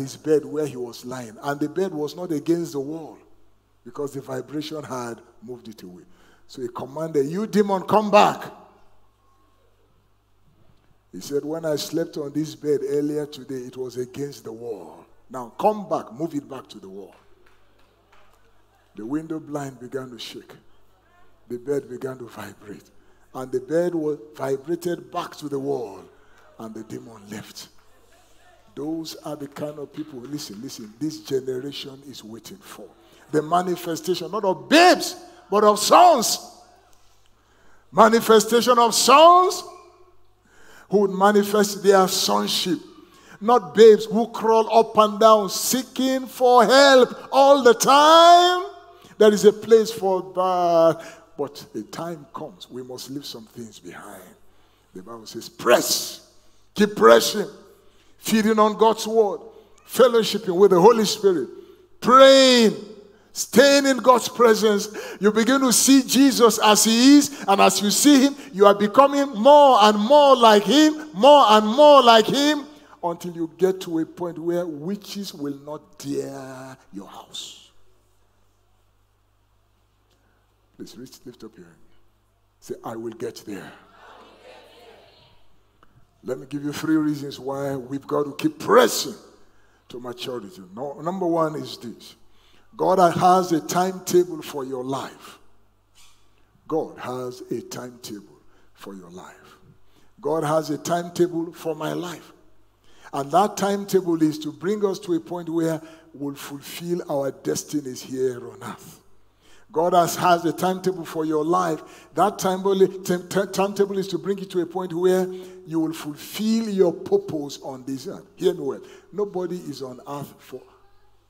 his bed where he was lying. And the bed was not against the wall because the vibration had moved it away. So he commanded, You demon, come back. He said, When I slept on this bed earlier today, it was against the wall. Now come back, move it back to the wall. The window blind began to shake. The bed began to vibrate. And the bed was vibrated back to the wall. And the demon left. Those are the kind of people, listen, listen, this generation is waiting for. The manifestation, not of babes, but of sons. Manifestation of sons who would manifest their sonship. Not babes who crawl up and down seeking for help all the time. There is a place for that. But a time comes, we must leave some things behind. The Bible says, press, keep pressing, feeding on God's word, fellowshipping with the Holy Spirit, praying, staying in God's presence. You begin to see Jesus as He is, and as you see Him, you are becoming more and more like Him, more and more like Him, until you get to a point where witches will not dare your house. Please lift up your hand. Say, I will get there. Let me give you three reasons why we've got to keep pressing to maturity. No, number one is this God has a timetable for your life. God has a timetable for your life. God has a timetable for my life. And that timetable is to bring us to a point where we'll fulfill our destinies here on earth. God has, has a timetable for your life. That timetable is to bring you to a point where you will fulfill your purpose on this earth. Hear me well. Nobody is on earth for,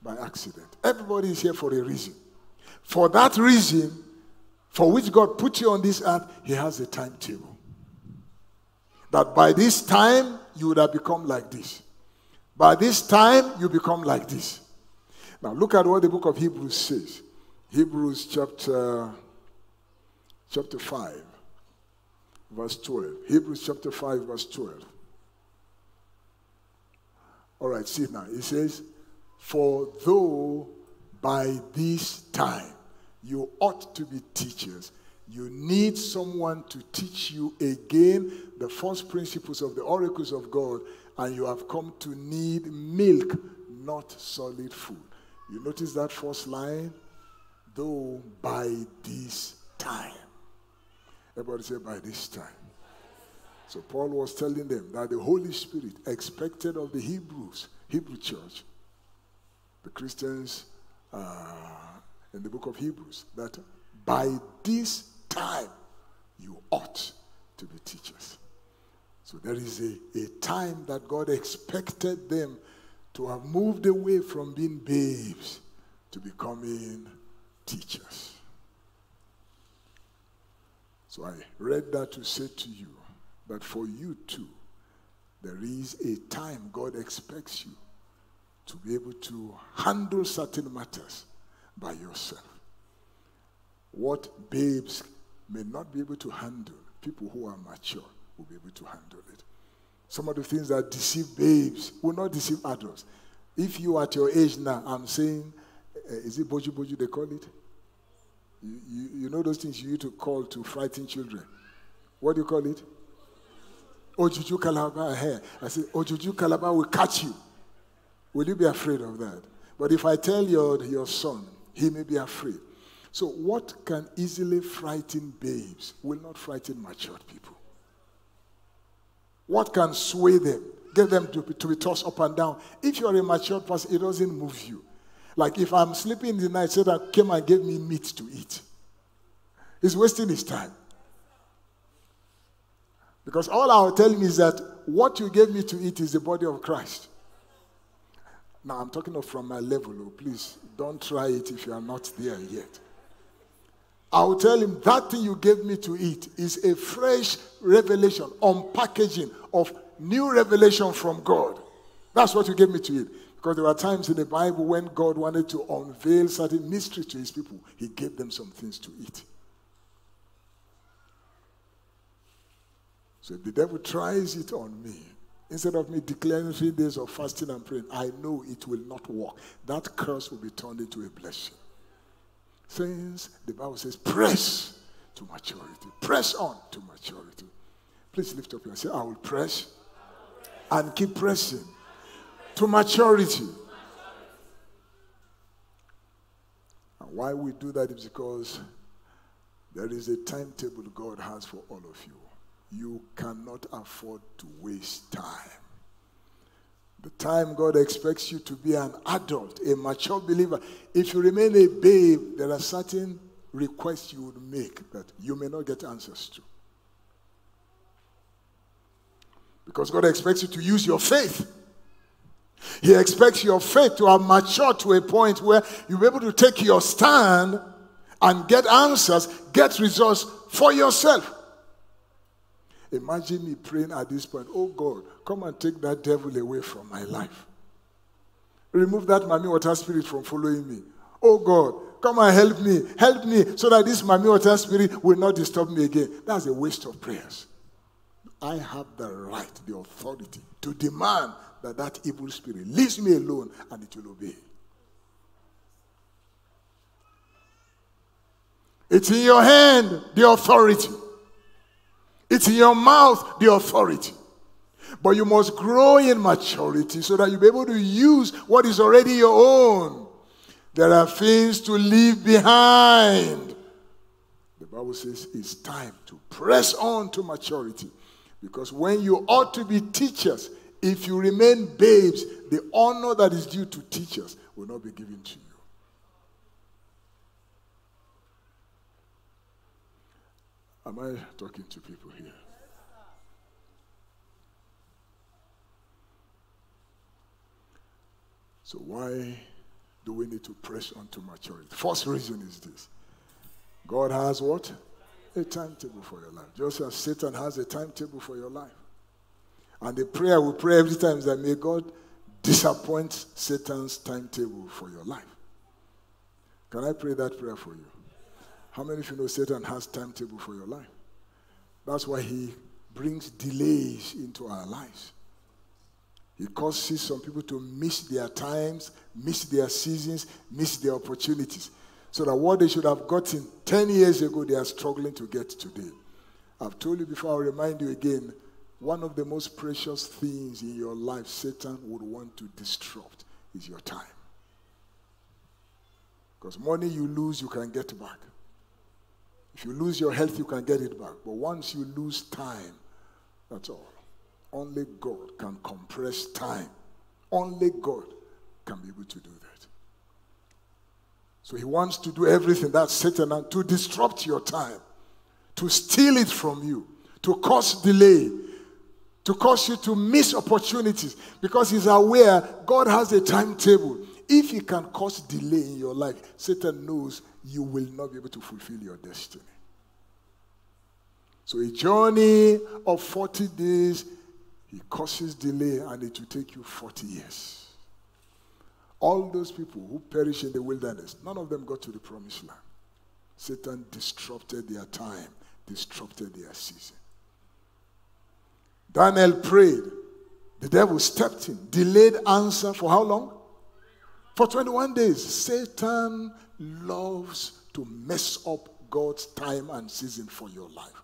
by accident. Everybody is here for a reason. For that reason, for which God put you on this earth, He has a timetable. That by this time, you would have become like this. By this time, you become like this. Now, look at what the book of Hebrews says. Hebrews chapter, chapter 5, verse 12. Hebrews chapter 5, verse 12. All right, see now. It says, For though by this time you ought to be teachers, you need someone to teach you again the first principles of the oracles of God, and you have come to need milk, not solid food. You notice that first line? Though by this time. Everybody say, by this time. So Paul was telling them that the Holy Spirit expected of the Hebrews, Hebrew church, the Christians uh, in the book of Hebrews, that by this time you ought to be teachers. So there is a, a time that God expected them to have moved away from being babes to becoming teachers. So I read that to say to you that for you too, there is a time God expects you to be able to handle certain matters by yourself. What babes may not be able to handle, people who are mature will be able to handle it. Some of the things that deceive babes will not deceive adults. If you are at your age now, I'm saying, Eh, is it boju boju they call it? You, you, you know those things you used to call to frighten children. What do you call it? Ojuju Calabar hair. I said, Ojuju Calabar will catch you. Will you be afraid of that? But if I tell your, your son, he may be afraid. So, what can easily frighten babes will not frighten matured people. What can sway them, get them to, to be tossed up and down? If you're a mature person, it doesn't move you. Like if I'm sleeping in the night, so that came and gave me meat to eat. He's wasting his time. Because all I'll tell him is that what you gave me to eat is the body of Christ. Now I'm talking from my level, oh, please don't try it if you are not there yet. I will tell him that thing you gave me to eat is a fresh revelation, unpackaging of new revelation from God. That's what you gave me to eat. Because there were times in the Bible when God wanted to unveil certain mysteries to his people, he gave them some things to eat. So if the devil tries it on me, Instead of me declaring three days of fasting and praying, I know it will not work. That curse will be turned into a blessing. Since the Bible says, press to maturity, press on to maturity. Please lift up your hand. Say, I will press and keep pressing to maturity. And why we do that is because there is a timetable God has for all of you. You cannot afford to waste time. The time God expects you to be an adult, a mature believer. If you remain a babe, there are certain requests you would make that you may not get answers to. Because God expects you to use your faith. He expects your faith to have matured to a point where you'll be able to take your stand and get answers, get results for yourself. Imagine me praying at this point, oh God, come and take that devil away from my life. Remove that mommy water spirit from following me. Oh God, come and help me. Help me so that this mommy water spirit will not disturb me again. That's a waste of prayers. I have the right, the authority to demand that that evil spirit leaves me alone and it will obey. It's in your hand, the authority. It's in your mouth, the authority. But you must grow in maturity so that you'll be able to use what is already your own. There are things to leave behind. The Bible says it's time to press on to maturity. Because when you ought to be teachers, if you remain babes, the honor that is due to teachers will not be given to you. Am I talking to people here? So, why do we need to press on to maturity? First reason is this God has what? A timetable for your life. Just as Satan has a timetable for your life. And the prayer we pray every time is that may God disappoint Satan's timetable for your life. Can I pray that prayer for you? How many of you know Satan has timetable for your life? That's why he brings delays into our lives. He causes some people to miss their times, miss their seasons, miss their opportunities. So that what they should have gotten 10 years ago, they are struggling to get today. I've told you before, I'll remind you again one of the most precious things in your life Satan would want to disrupt is your time. Because money you lose, you can get back. If you lose your health, you can get it back. But once you lose time, that's all. Only God can compress time. Only God can be able to do that. So he wants to do everything that Satan and to disrupt your time, to steal it from you, to cause delay, to cause you to miss opportunities because he's aware God has a timetable. If he can cause delay in your life, Satan knows you will not be able to fulfill your destiny. So, a journey of 40 days, he causes delay and it will take you 40 years. All those people who perish in the wilderness, none of them got to the promised land. Satan disrupted their time, disrupted their season. Daniel prayed. The devil stepped in, delayed answer for how long? For 21 days. Satan loves to mess up God's time and season for your life.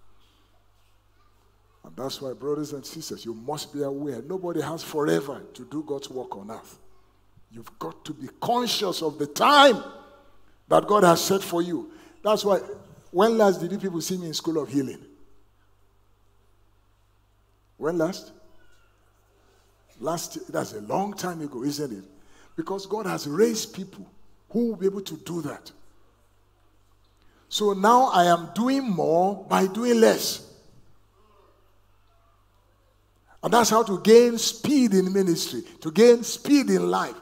And that's why, brothers and sisters, you must be aware nobody has forever to do God's work on earth. You've got to be conscious of the time that God has set for you. That's why, when last did you people see me in School of Healing? When last? Last, that's a long time ago, isn't it? Because God has raised people who will be able to do that. So now I am doing more by doing less. And that's how to gain speed in ministry, to gain speed in life.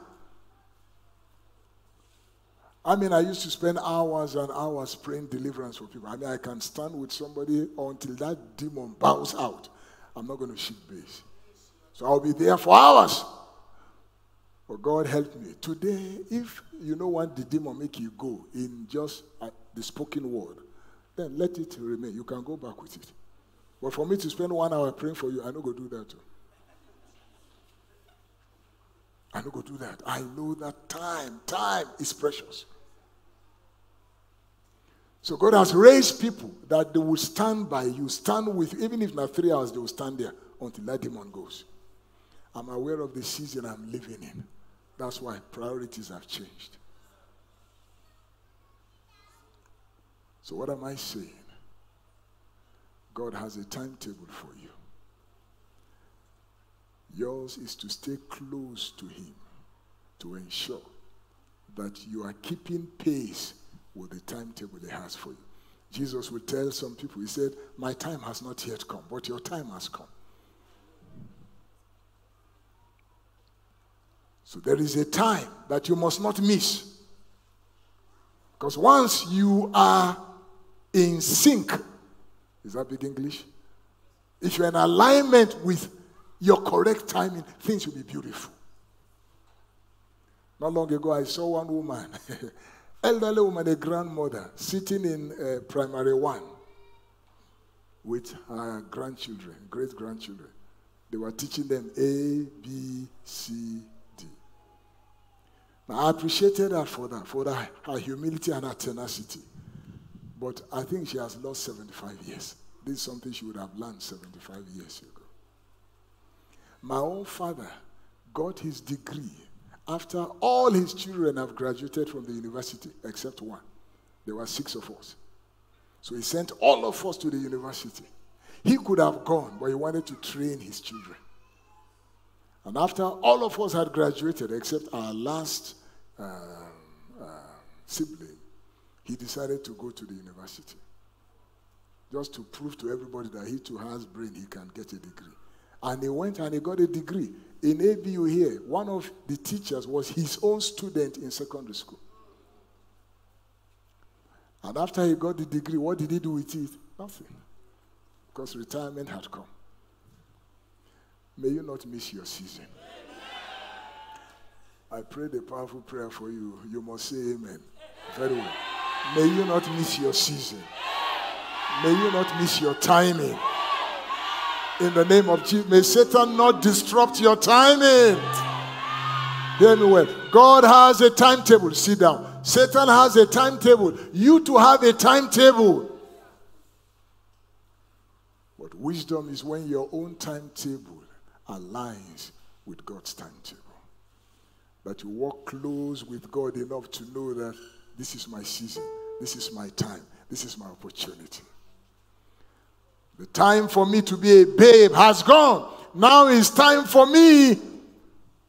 I mean, I used to spend hours and hours praying deliverance for people. I mean, I can stand with somebody until that demon bows out. I'm not going to shift base. So I'll be there for hours. But God help me. Today, if you don't want the demon make you go in just uh, the spoken word, then let it remain. You can go back with it. But for me to spend one hour praying for you, I don't go do that too. I don't go do that. I know that time, time is precious. So God has raised people that they will stand by you, stand with, even if not three hours, they will stand there until that demon goes. I'm aware of the season I'm living in. That's why priorities have changed. So, what am I saying? God has a timetable for you. Yours is to stay close to Him to ensure that you are keeping pace with the timetable He has for you. Jesus would tell some people, He said, My time has not yet come, but your time has come. So there is a time that you must not miss. Because once you are in sync, is that big English? If you're in alignment with your correct timing, things will be beautiful. Not long ago, I saw one woman, elderly woman, a grandmother, sitting in uh, primary one with her grandchildren, great grandchildren. They were teaching them A, B, C, D. Now, I appreciated her for that, for that, her humility and her tenacity. But I think she has lost 75 years. This is something she would have learned 75 years ago. My own father got his degree after all his children have graduated from the university except one. There were six of us. So he sent all of us to the university. He could have gone, but he wanted to train his children. And after all of us had graduated, except our last uh, uh, sibling, he decided to go to the university. Just to prove to everybody that he too has brain, he can get a degree. And he went and he got a degree. In ABU here, one of the teachers was his own student in secondary school. And after he got the degree, what did he do with it? Nothing. Because retirement had come. May you not miss your season. I prayed a powerful prayer for you. You must say amen. Very well. May you not miss your season. May you not miss your timing. In the name of Jesus, may Satan not disrupt your timing. Hear me well. God has a timetable. Sit down. Satan has a timetable. You to have a timetable. But wisdom is when your own timetable aligns with God's timetable. That you walk close with God enough to know that this is my season, this is my time, this is my opportunity. The time for me to be a babe has gone. Now it's time for me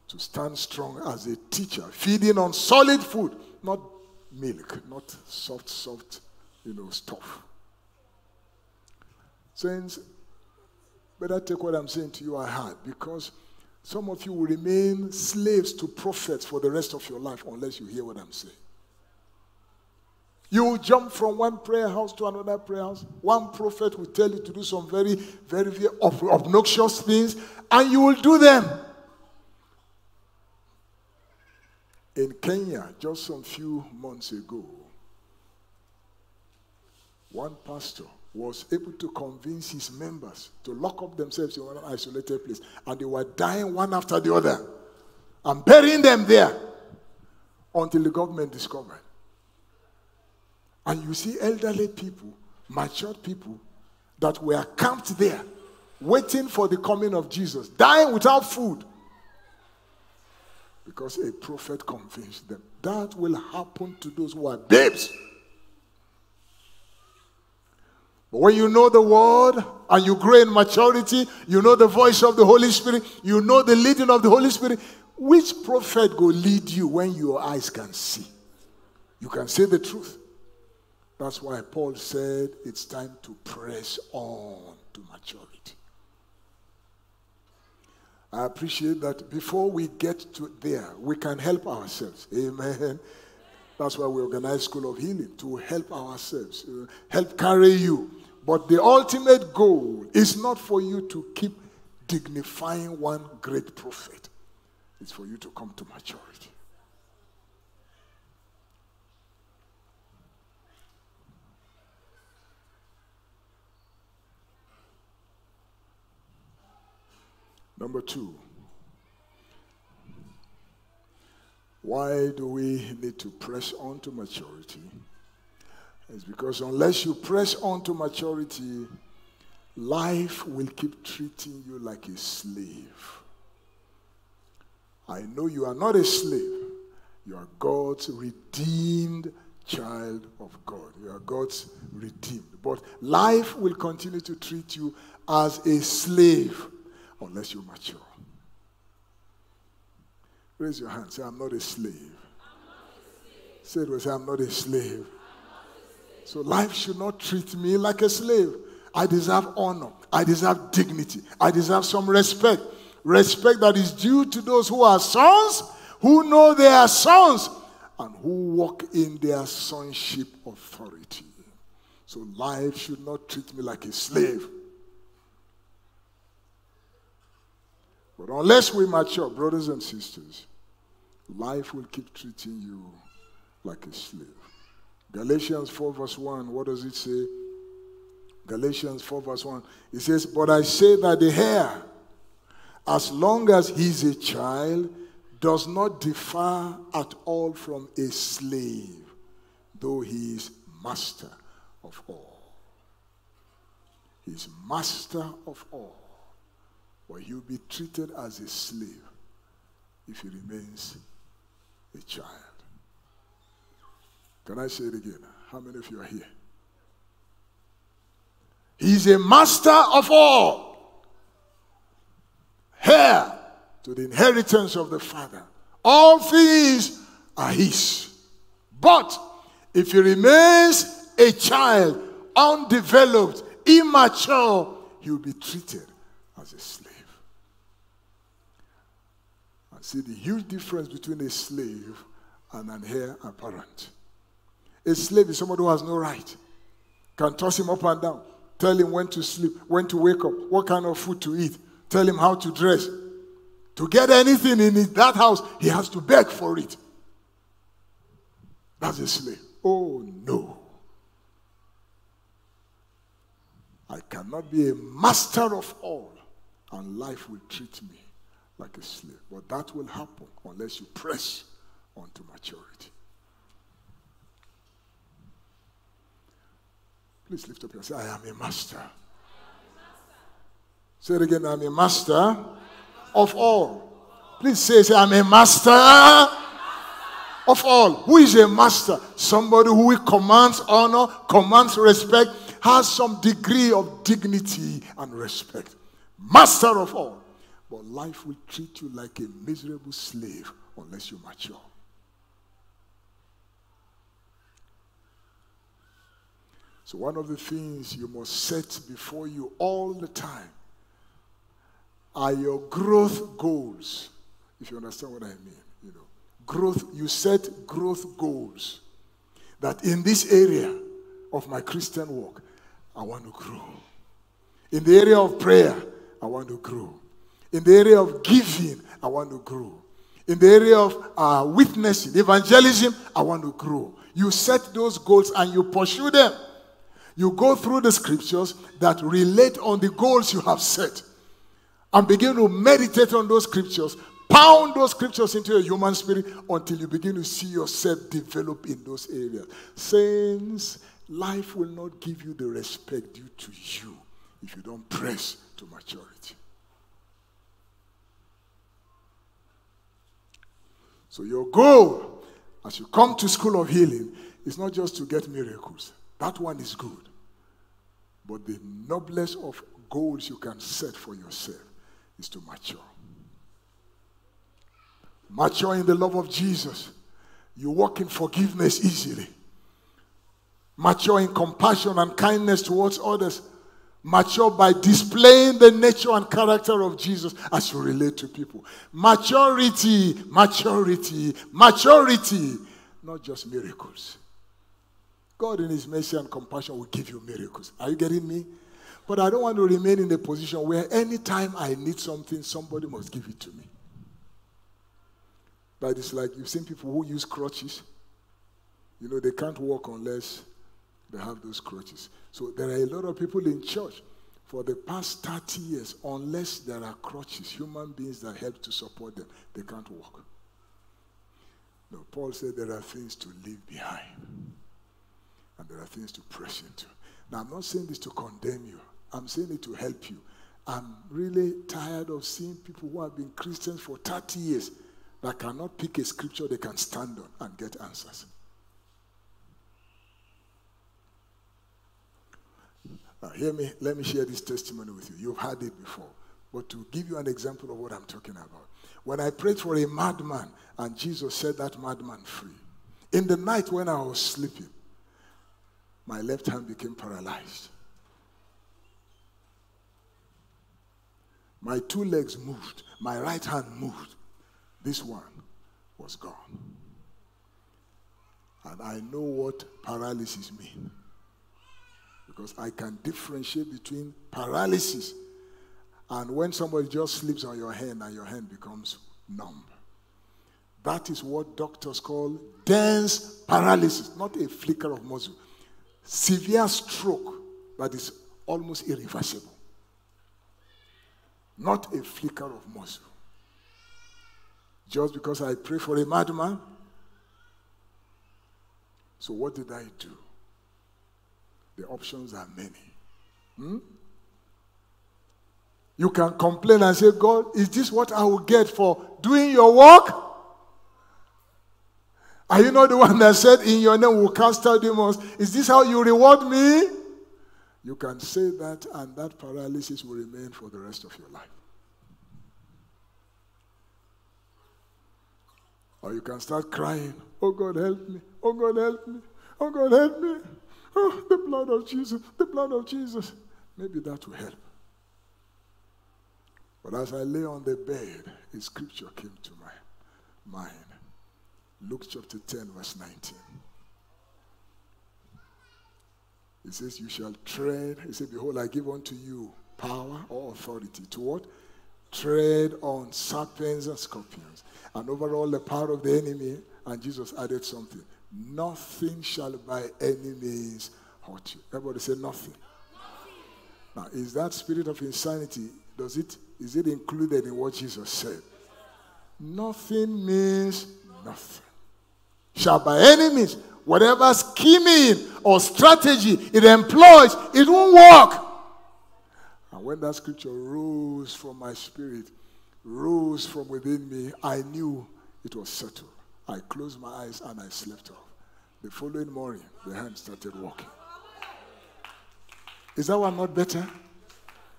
to stand strong as a teacher, feeding on solid food, not milk, not soft, soft, you know, stuff. Saints, better take what I'm saying to you I had because some of you will remain slaves to prophets for the rest of your life unless you hear what I'm saying. You will jump from one prayer house to another prayer house. One prophet will tell you to do some very, very, very obnoxious things, and you will do them. In Kenya, just some few months ago, one pastor was able to convince his members to lock up themselves in one isolated place, and they were dying one after the other and burying them there until the government discovered. And you see elderly people, matured people that were camped there, waiting for the coming of Jesus, dying without food. Because a prophet convinced them. That will happen to those who are babes. But when you know the word and you grow in maturity, you know the voice of the Holy Spirit, you know the leading of the Holy Spirit, which prophet will lead you when your eyes can see? You can say the truth. That's why Paul said it's time to press on to maturity. I appreciate that before we get to there, we can help ourselves. Amen. That's why we organize School of Healing to help ourselves, uh, help carry you. But the ultimate goal is not for you to keep dignifying one great prophet. It's for you to come to maturity. Number two, Why do we need to press on to maturity? It's because unless you press on to maturity, life will keep treating you like a slave. I know you are not a slave. You are God's redeemed child of God. You are God's redeemed. But life will continue to treat you as a slave unless you mature. Raise your hand. Say, I'm not a slave. Say it say, I'm not a slave. So life should not treat me like a slave. I deserve honor. I deserve dignity. I deserve some respect. Respect that is due to those who are sons, who know they are sons, and who walk in their sonship authority. So life should not treat me like a slave. But unless we mature, brothers and sisters, life will keep treating you like a slave. Galatians 4, verse 1, what does it say? Galatians 4, verse 1. It says, But I say that the heir, as long as he's a child, does not differ at all from a slave, though he is master of all. He's master of all. But he'll be treated as a slave if he remains a child. Can I say it again? How many of you are here? He's a master of all. Heir to the inheritance of the Father. All things are his. But if he remains a child, undeveloped, immature, he will be treated as a slave. And see the huge difference between a slave and an heir apparent. A slave is somebody who has no right. Can toss him up and down. Tell him when to sleep, when to wake up, what kind of food to eat. Tell him how to dress. To get anything in that house, he has to beg for it. That's a slave. Oh no. I cannot be a master of all, and life will treat me like a slave. But that will happen unless you press on to maturity. Please lift up your say, I am a master. Say it again, I'm a master of all. Please say, say I'm a master of all. Who is a master? Somebody who commands honor, commands respect, has some degree of dignity and respect. Master of all. But life will treat you like a miserable slave unless you mature. So, one of the things you must set before you all the time are your growth goals. If you understand what I mean, you know, growth, you set growth goals that in this area of my Christian walk, I want to grow. In the area of prayer, I want to grow. In the area of giving, I want to grow. In the area of uh, witnessing, evangelism, I want to grow. You set those goals and you pursue them. You go through the scriptures that relate on the goals you have set and begin to meditate on those scriptures. Pound those scriptures into your human spirit until you begin to see yourself develop in those areas. Saints, life will not give you the respect due to you if you don't press to maturity. So, your goal as you come to School of Healing is not just to get miracles, that one is good. But the noblest of goals you can set for yourself is to mature. Mature in the love of Jesus. You walk in forgiveness easily. Mature in compassion and kindness towards others. Mature by displaying the nature and character of Jesus as you relate to people. Maturity, maturity, maturity, not just miracles. God, in His mercy and compassion, will give you miracles. Are you getting me? But I don't want to remain in a position where anytime I need something, somebody must give it to me. But it's like you've seen people who use crutches. You know, they can't walk unless they have those crutches. So there are a lot of people in church for the past 30 years, unless there are crutches, human beings that help to support them, they can't walk. Paul said there are things to leave behind, and there are things to press into. Now, I'm not saying this to condemn you, I'm saying it to help you. I'm really tired of seeing people who have been Christians for 30 years that cannot pick a scripture they can stand on and get answers. Now, hear me, let me share this testimony with you. You've heard it before. But to give you an example of what I'm talking about. When I prayed for a madman and Jesus set that madman free, in the night when I was sleeping, my left hand became paralyzed. My two legs moved, my right hand moved. This one was gone. And I know what paralysis means because I can differentiate between paralysis and when somebody just sleeps on your hand and your hand becomes numb. That is what doctors call dense paralysis, not a flicker of muscle. Severe stroke that is almost irreversible. Not a flicker of muscle. Just because I pray for a madman. So, what did I do? The options are many. Hmm? You can complain and say, God, is this what I will get for doing your work? Are you not the one that said, In your name we'll cast out demons? Is this how you reward me? You can say that, and that paralysis will remain for the rest of your life. Or you can start crying, Oh God, help me. Oh God, help me. Oh God, help me. Oh, the blood of Jesus, the blood of Jesus. Maybe that will help. But as I lay on the bed, a scripture came to my mind. Luke chapter 10, verse 19. It says, You shall tread. He said, Behold, I give unto you power or authority to what? Tread on serpents and scorpions, and over all the power of the enemy. And Jesus added something Nothing shall by any means hurt you. Everybody say nothing. nothing. Now, is that spirit of insanity, does it, is it included in what Jesus said? Nothing means nothing. Shall by any means, whatever scheming or strategy it employs, it won't work. And when that scripture rose from my spirit, rose from within me, I knew it was settled. I closed my eyes and I slept off. The following morning, the hand started walking. Is that one not better?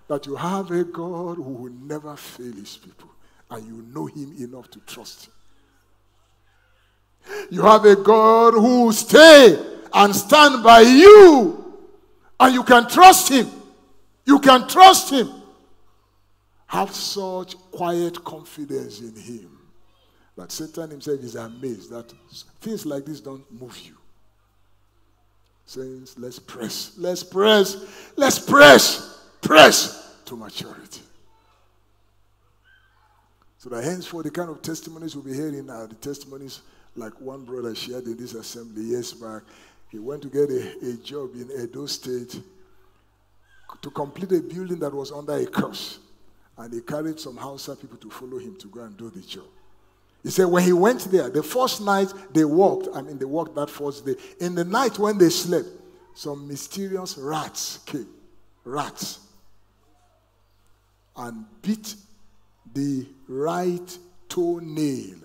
That you have a God who will never fail his people, and you know him enough to trust him. You have a God who will stay and stand by you, and you can trust him. You can trust him. Have such quiet confidence in him but Satan himself is amazed that things like this don't move you. Saints, let's press, let's press, let's press, press to maturity. So that henceforth the kind of testimonies we'll be hearing are the testimonies like one brother shared in this assembly years back. He went to get a, a job in Edo State to complete a building that was under a curse. And he carried some Hausa people to follow him to go and do the job. He said when he went there, the first night they walked, I mean, they walked that first day. In the night when they slept, some mysterious rats came. Rats. And bit the right toenail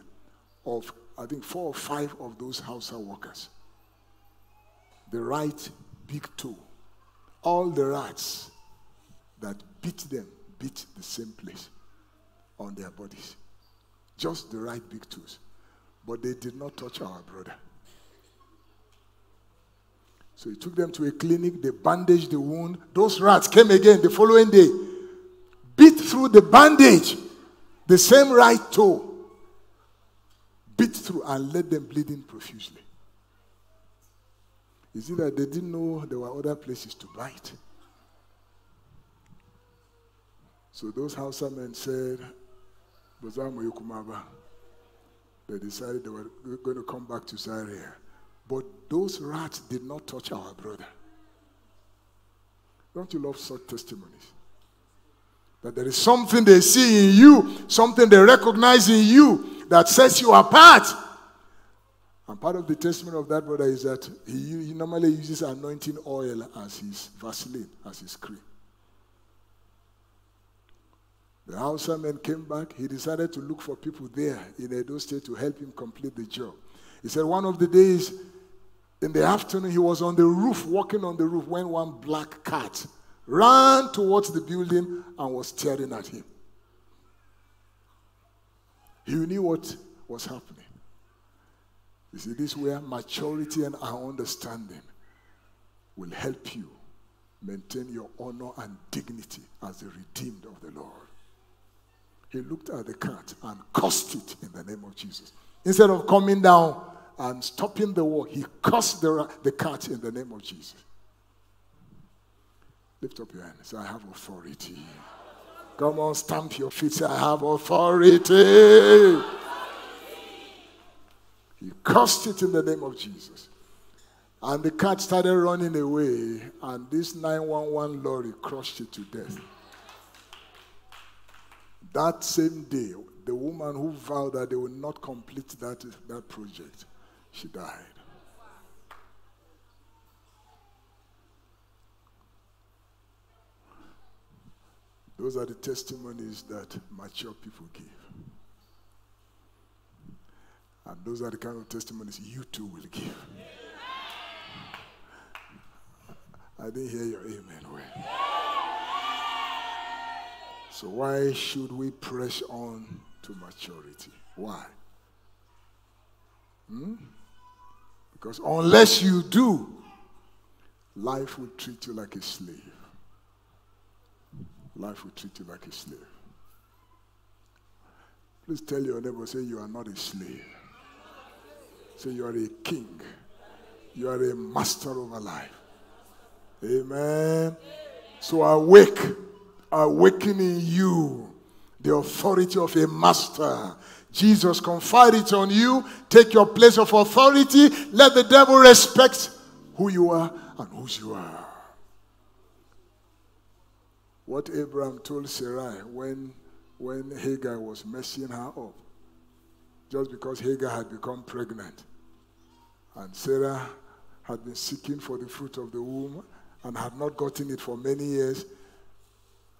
of, I think, four or five of those Hausa workers. The right big toe. All the rats that bit them bit the same place on their bodies. Just the right big toes. But they did not touch our brother. So he took them to a clinic, they bandaged the wound. Those rats came again the following day, bit through the bandage, the same right toe, bit through and let them bleeding profusely. Is it that they didn't know there were other places to bite? So those Hausa men said, they decided they were going to come back to Zaria. But those rats did not touch our brother. Don't you love such testimonies? That there is something they see in you, something they recognize in you that sets you apart. And part of the testimony of that brother is that he, he normally uses anointing oil as his Vaseline, as his cream. The Hausa man came back. He decided to look for people there in Edo State to help him complete the job. He said one of the days in the afternoon, he was on the roof, walking on the roof, when one black cat ran towards the building and was staring at him. He knew what was happening. You see, this where maturity and our understanding will help you maintain your honor and dignity as the redeemed of the Lord. He looked at the cat and cursed it in the name of Jesus. Instead of coming down and stopping the war, he cursed the, the cat in the name of Jesus. Lift up your hand. Say, I have authority. Come on, stamp your feet. Say, I have authority. He cursed it in the name of Jesus. And the cat started running away, and this 911 lorry crushed it to death. That same day, the woman who vowed that they would not complete that, that project, she died. Those are the testimonies that mature people give. And those are the kind of testimonies you too will give. I didn't hear your amen well. So, why should we press on to maturity? Why? Hmm? Because unless you do, life will treat you like a slave. Life will treat you like a slave. Please tell your neighbor, say, You are not a slave. Say, You are a king. You are a master over life. Amen. So awake, awakening you the authority of a master. Jesus confide it on you. Take your place of authority. Let the devil respect who you are and whose you are. What Abraham told Sarai when, when Hagar was messing her up, just because Hagar had become pregnant. And Sarah had been seeking for the fruit of the womb and had not gotten it for many years.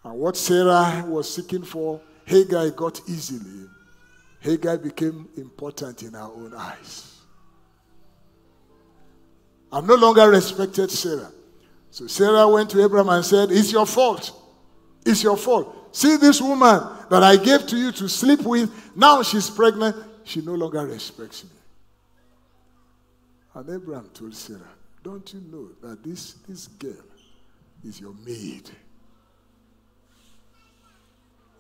And what Sarah was seeking for, Hagar got easily. Hagar became important in her own eyes. And no longer respected Sarah. So Sarah went to Abraham and said, It's your fault. It's your fault. See this woman that I gave to you to sleep with, now she's pregnant. She no longer respects me. And Abraham told Sarah, Don't you know that this, this girl is your maid?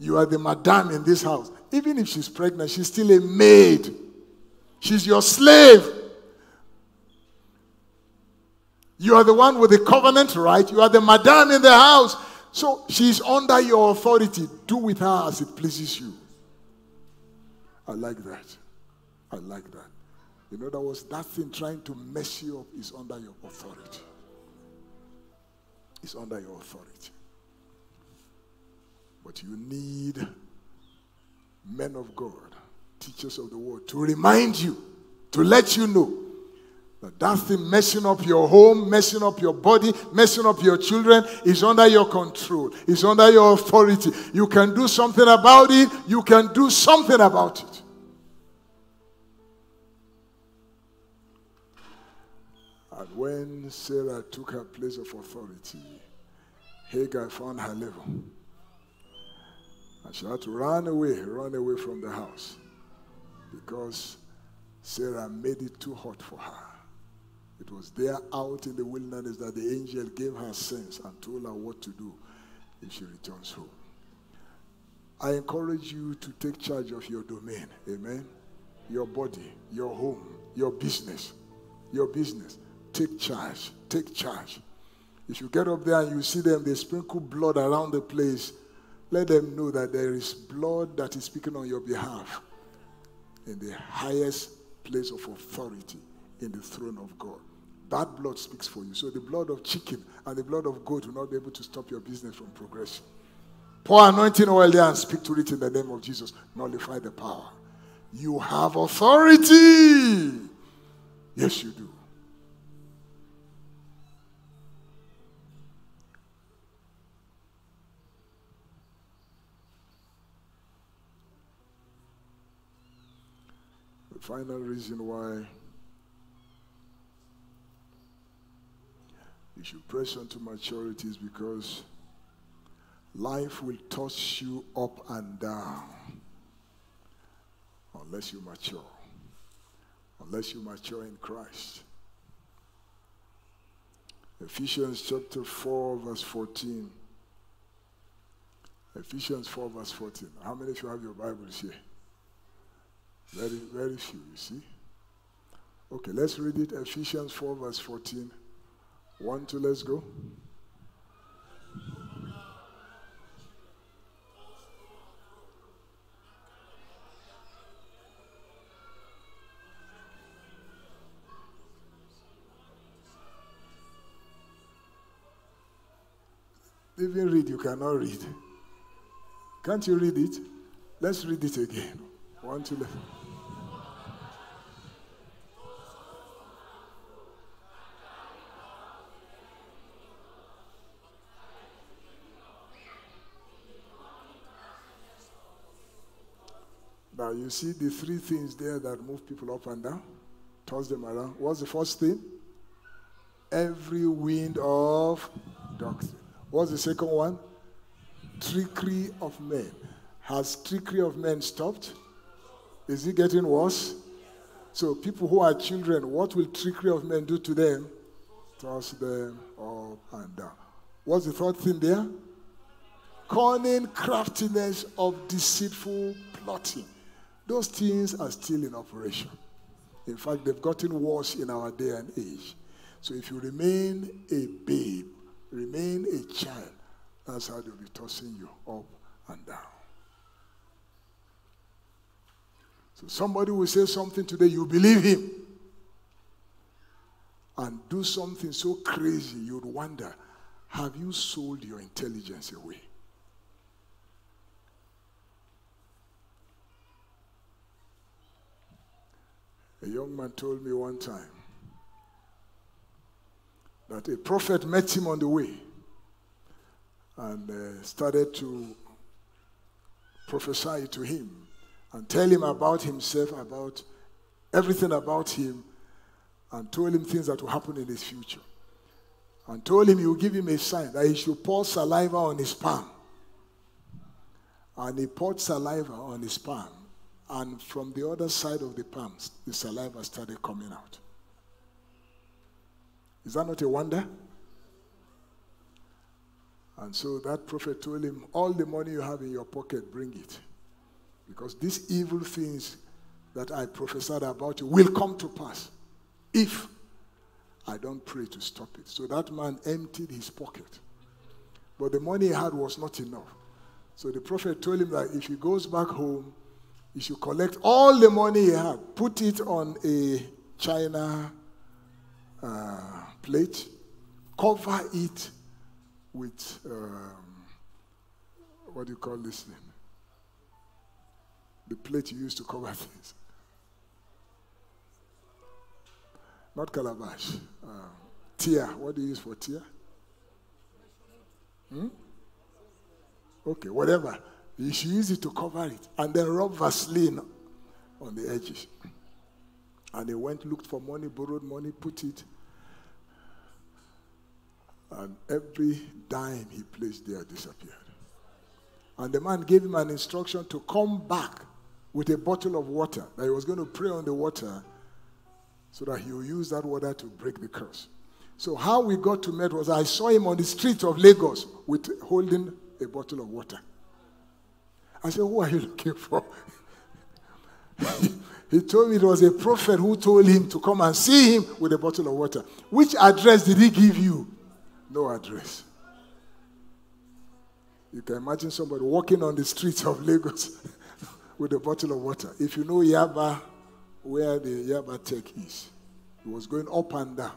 You are the madam in this house. Even if she's pregnant, she's still a maid. She's your slave. You are the one with the covenant right. You are the madam in the house. So she's under your authority. Do with her as it pleases you. I like that. I like that. In other words, that thing trying to mess you up is under your authority. It's under your authority. But you need men of God, teachers of the word, to remind you, to let you know that that thing messing up your home, messing up your body, messing up your children is under your control. It's under your authority. You can do something about it. You can do something about it. And when Sarah took her place of authority, Hagar found her level. And she had to run away, run away from the house. Because Sarah made it too hot for her. It was there out in the wilderness that the angel gave her sense and told her what to do if she returns home. I encourage you to take charge of your domain. Amen. Your body, your home, your business. Your business. Take charge. Take charge. If you get up there and you see them, they sprinkle blood around the place, let them know that there is blood that is speaking on your behalf in the highest place of authority in the throne of God. That blood speaks for you. So the blood of chicken and the blood of goat will not be able to stop your business from progressing. Pour anointing oil there and speak to it in the name of Jesus. Nullify the power. You have authority. Yes, you do. Final reason why you should press on to maturity is because life will toss you up and down unless you mature. Unless you mature in Christ. Ephesians chapter 4, verse 14. Ephesians 4, verse 14. How many of you have your Bibles here? Very, very few, you see. Okay, let's read it. Ephesians 4, verse 14. One, two, let's go. Even read, you cannot read. Can't you read it? Let's read it again. One, two. Now you see the three things there that move people up and down, toss them around. What's the first thing? Every wind of doctrine. What's the second one? Trickery of men. Has trickery of men stopped? Is it getting worse? So people who are children, what will trickery of men do to them? Toss them up and down. What's the third thing there? Cunning craftiness of deceitful plotting. Those things are still in operation. In fact, they've gotten worse in our day and age. So if you remain a babe, remain a child, that's how they'll be tossing you up and down. So somebody will say something today, you believe him. And do something so crazy, you'd wonder, have you sold your intelligence away? A young man told me one time that a prophet met him on the way and uh, started to prophesy to him and tell him about himself, about everything about him, and told him things that will happen in his future. And told him he will give him a sign that he should pour saliva on his palm. And he poured saliva on his palm. And from the other side of the palms, the saliva started coming out. Is that not a wonder? And so that prophet told him, All the money you have in your pocket, bring it. Because these evil things that I prophesied about you will come to pass if I don't pray to stop it. So that man emptied his pocket. But the money he had was not enough. So the prophet told him that if he goes back home, he should collect all the money he had, put it on a china uh, plate, cover it with um, what do you call this thing? The plate you use to cover things. Not calabash. Uh, tear. What do you use for tear? Hmm? Okay, whatever. You should use it to cover it. And then rub Vaseline on the edges. And he went, looked for money, borrowed money, put it. And every dime he placed there disappeared. And the man gave him an instruction to come back with a bottle of water, that he was going to pray on the water so that he will use that water to break the curse. So how we got to meet was I saw him on the street of Lagos with holding a bottle of water. I said, Who are you looking for? he told me it was a prophet who told him to come and see him with a bottle of water. Which address did he give you? No address. You can imagine somebody walking on the streets of Lagos with a bottle of water. If you know Yaba, where the Yaba Tech is, he was going up and down.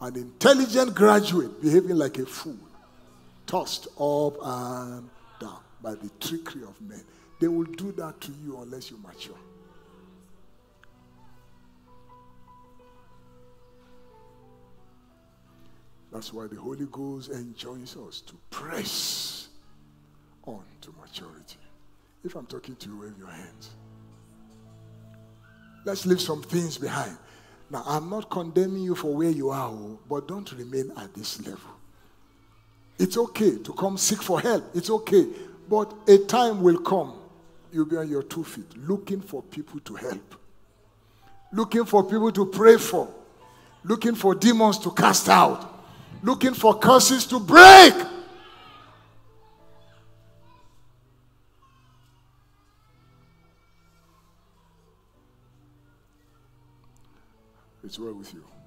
An intelligent graduate behaving like a fool, tossed up and by the trickery of men. They will do that to you unless you mature. That's why the Holy Ghost enjoins us to press on to maturity. If I'm talking to you, wave your hands. Let's leave some things behind. Now, I'm not condemning you for where you are, oh, but don't remain at this level. It's okay to come seek for help. It's okay but a time will come, you'll be on your two feet looking for people to help, looking for people to pray for, looking for demons to cast out, looking for curses to break. It's well with you.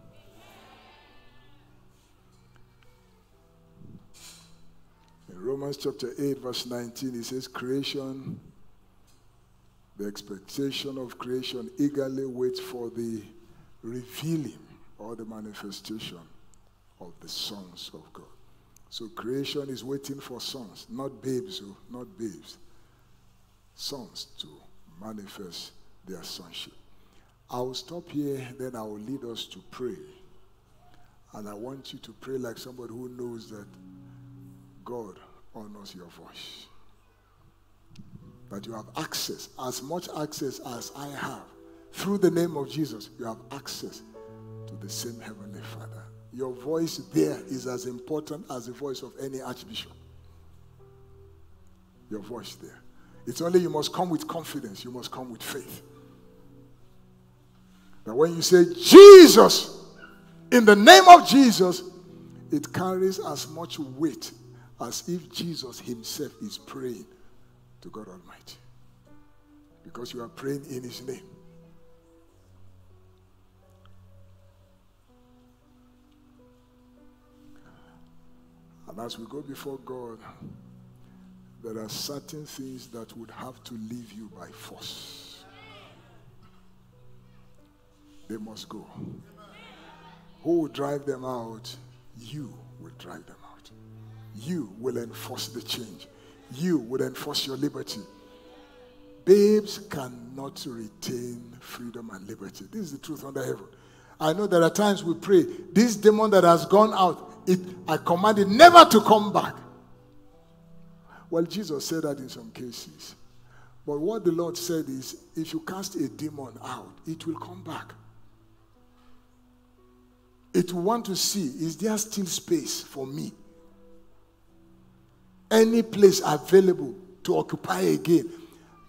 Romans chapter 8, verse 19, it says, Creation, the expectation of creation eagerly waits for the revealing or the manifestation of the sons of God. So creation is waiting for sons, not babes, oh, not babes. Sons to manifest their sonship. I'll stop here, then I will lead us to pray. And I want you to pray like somebody who knows that God honors your voice. That you have access, as much access as I have. Through the name of Jesus, you have access to the same Heavenly Father. Your voice there is as important as the voice of any archbishop. Your voice there. It's only you must come with confidence, you must come with faith. That when you say Jesus, in the name of Jesus, it carries as much weight as if Jesus himself is praying to God Almighty. Because you are praying in his name. And as we go before God, there are certain things that would have to leave you by force. They must go. Who will drive them out? You will drive them. You will enforce the change. You will enforce your liberty. Babes cannot retain freedom and liberty. This is the truth under heaven. I know there are times we pray, this demon that has gone out, it, I command it never to come back. Well, Jesus said that in some cases. But what the Lord said is, if you cast a demon out, it will come back. It will want to see, is there still space for me? Any place available to occupy again.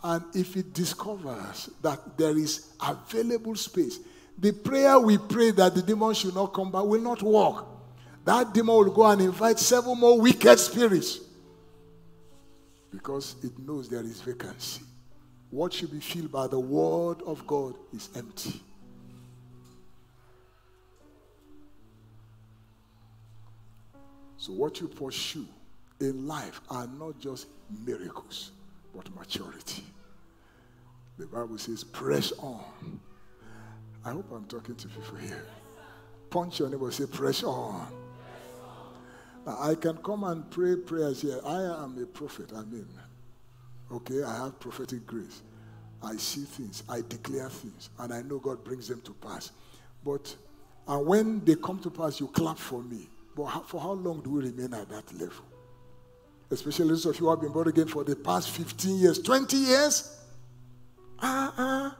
And if it discovers that there is available space, the prayer we pray that the demon should not come back will not work. That demon will go and invite seven more wicked spirits because it knows there is vacancy. What should be filled by the word of God is empty. So, what you pursue in life are not just miracles, but maturity. The Bible says, press on. I hope I'm talking to people here. Punch your neighbor, say, press on. Now, I can come and pray prayers here. I am a prophet. I mean, okay, I have prophetic grace. I see things, I declare things, and I know God brings them to pass. But and when they come to pass, you clap for me. But how, for how long do we remain at that level? Especially those of you who have been born again for the past 15 years, 20 years. Ah, uh.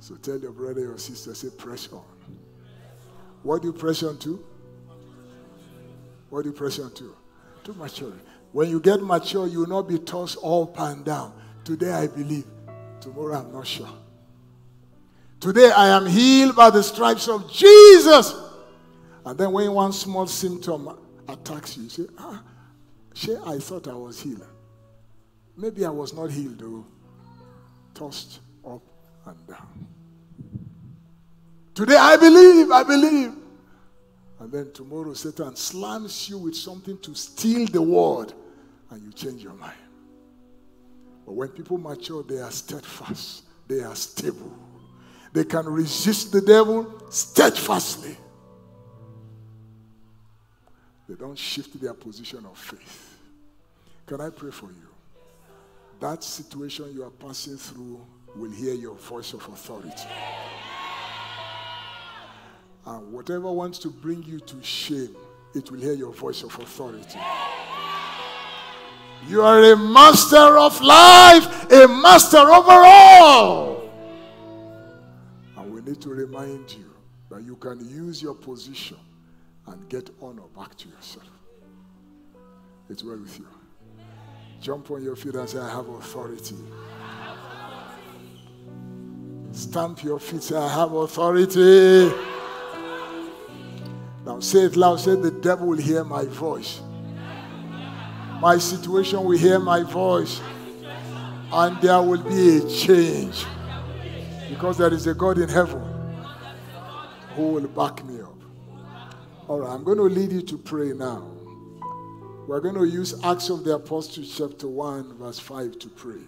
So tell your brother or sister, say, press on. What do you press on to? What do you press on to? To maturity. When you get mature, you will not be tossed up and down. Today I believe, tomorrow I'm not sure. Today I am healed by the stripes of Jesus. And then when one small symptom attacks you, you say, ah, she, I thought I was healed. Maybe I was not healed though. Tossed up and down. Today I believe, I believe. And then tomorrow Satan slams you with something to steal the word and you change your mind. But when people mature, they are steadfast, they are stable. They can resist the devil steadfastly. They don't shift their position of faith. Can I pray for you? That situation you are passing through will hear your voice of authority. And whatever wants to bring you to shame, it will hear your voice of authority. You are a master of life, a master over all. Need to remind you that you can use your position and get honor back to yourself. It's well with you. Jump on your feet and say, I have authority. Stamp your feet, say, I have authority. Now say it loud. Say, the devil will hear my voice. My situation will hear my voice. And there will be a change. Because there is a God in heaven who will back me up. All right, I'm going to lead you to pray now. We're going to use Acts of the Apostles, chapter 1, verse 5 to pray.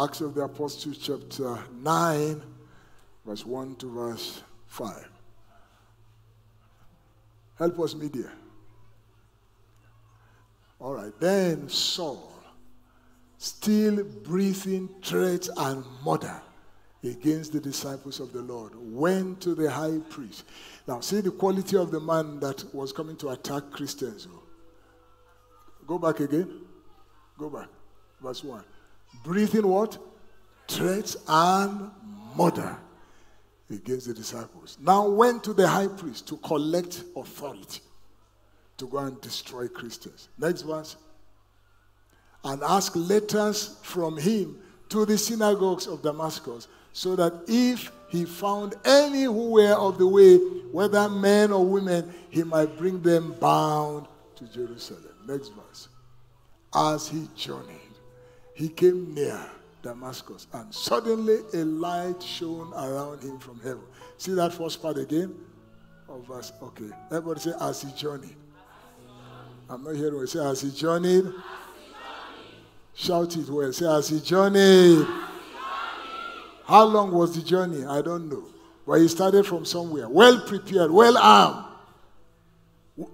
Acts of the Apostles, chapter 9, verse 1 to verse 5. Help us, media. All right. Then Saul, still breathing threats and murder against the disciples of the Lord, went to the high priest. Now, see the quality of the man that was coming to attack Christians. Oh. Go back again. Go back. Verse 1. Breathing what? Threats and murder against the disciples. Now went to the high priest to collect authority to go and destroy Christians. Next verse. And ask letters from him to the synagogues of Damascus, so that if he found any who were of the way, whether men or women, he might bring them bound to Jerusalem. Next verse. As he journeyed, he came near Damascus, and suddenly a light shone around him from heaven. See that first part again? Of verse, okay. Everybody say, as he journeyed. I'm not hearing what say, as he journeyed. Shout it well. Say, as he journeyed. How long was the journey? I don't know. But he started from somewhere. Well prepared, well armed.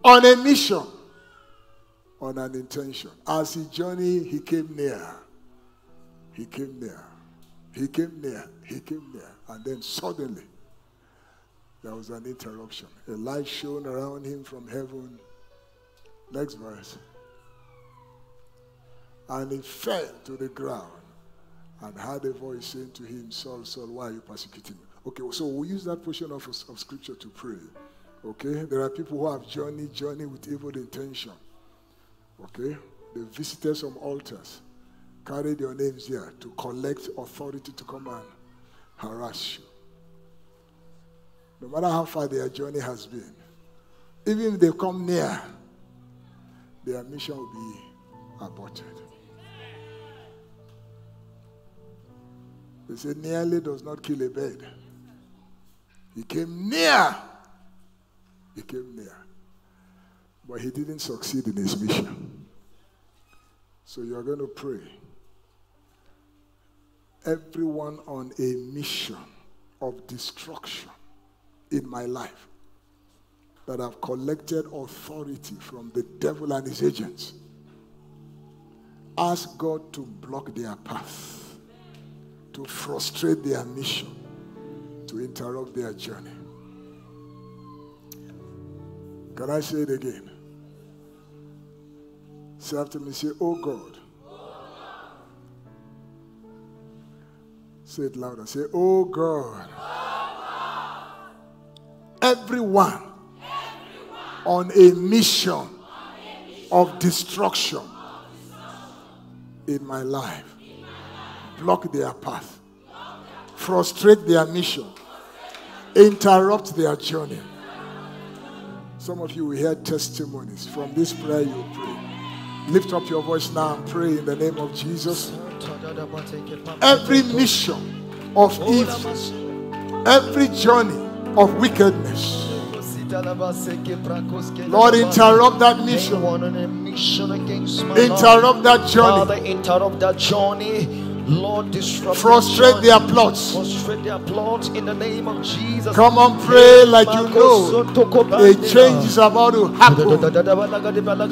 On a mission. On an intention. As he journeyed, he came near. He came near. He came near. He came near. And then suddenly, there was an interruption. A light shone around him from heaven Next verse. And he fell to the ground and heard a voice saying to him, Saul, Saul, why are you persecuting me? Okay, so we'll use that portion of, of scripture to pray. Okay? There are people who have journeyed, journeyed with evil intention. Okay? They visited some altars, carried your names there to collect authority to come and harass you. No matter how far their journey has been, even if they come near, their mission will be aborted. They say, nearly does not kill a bird. He came near. He came near. But he didn't succeed in his mission. So you're going to pray. Everyone on a mission of destruction in my life that have collected authority from the devil and his agents. Ask God to block their path, to frustrate their mission, to interrupt their journey. Can I say it again? Say after me, say, Oh God. Say it louder. Say, Oh God. Everyone on a mission of destruction in my life. Block their path, frustrate their mission, interrupt their journey. Some of you will hear testimonies from this prayer you pray. Lift up your voice now and pray in the name of Jesus. Every mission of evil, every journey of wickedness, Lord, interrupt that mission. Interrupt that journey. Father, interrupt that journey. Lord, disrupt Frustrate their plots. Frustrate their plots in the name of Jesus. Come on, pray like you know a change is about to happen.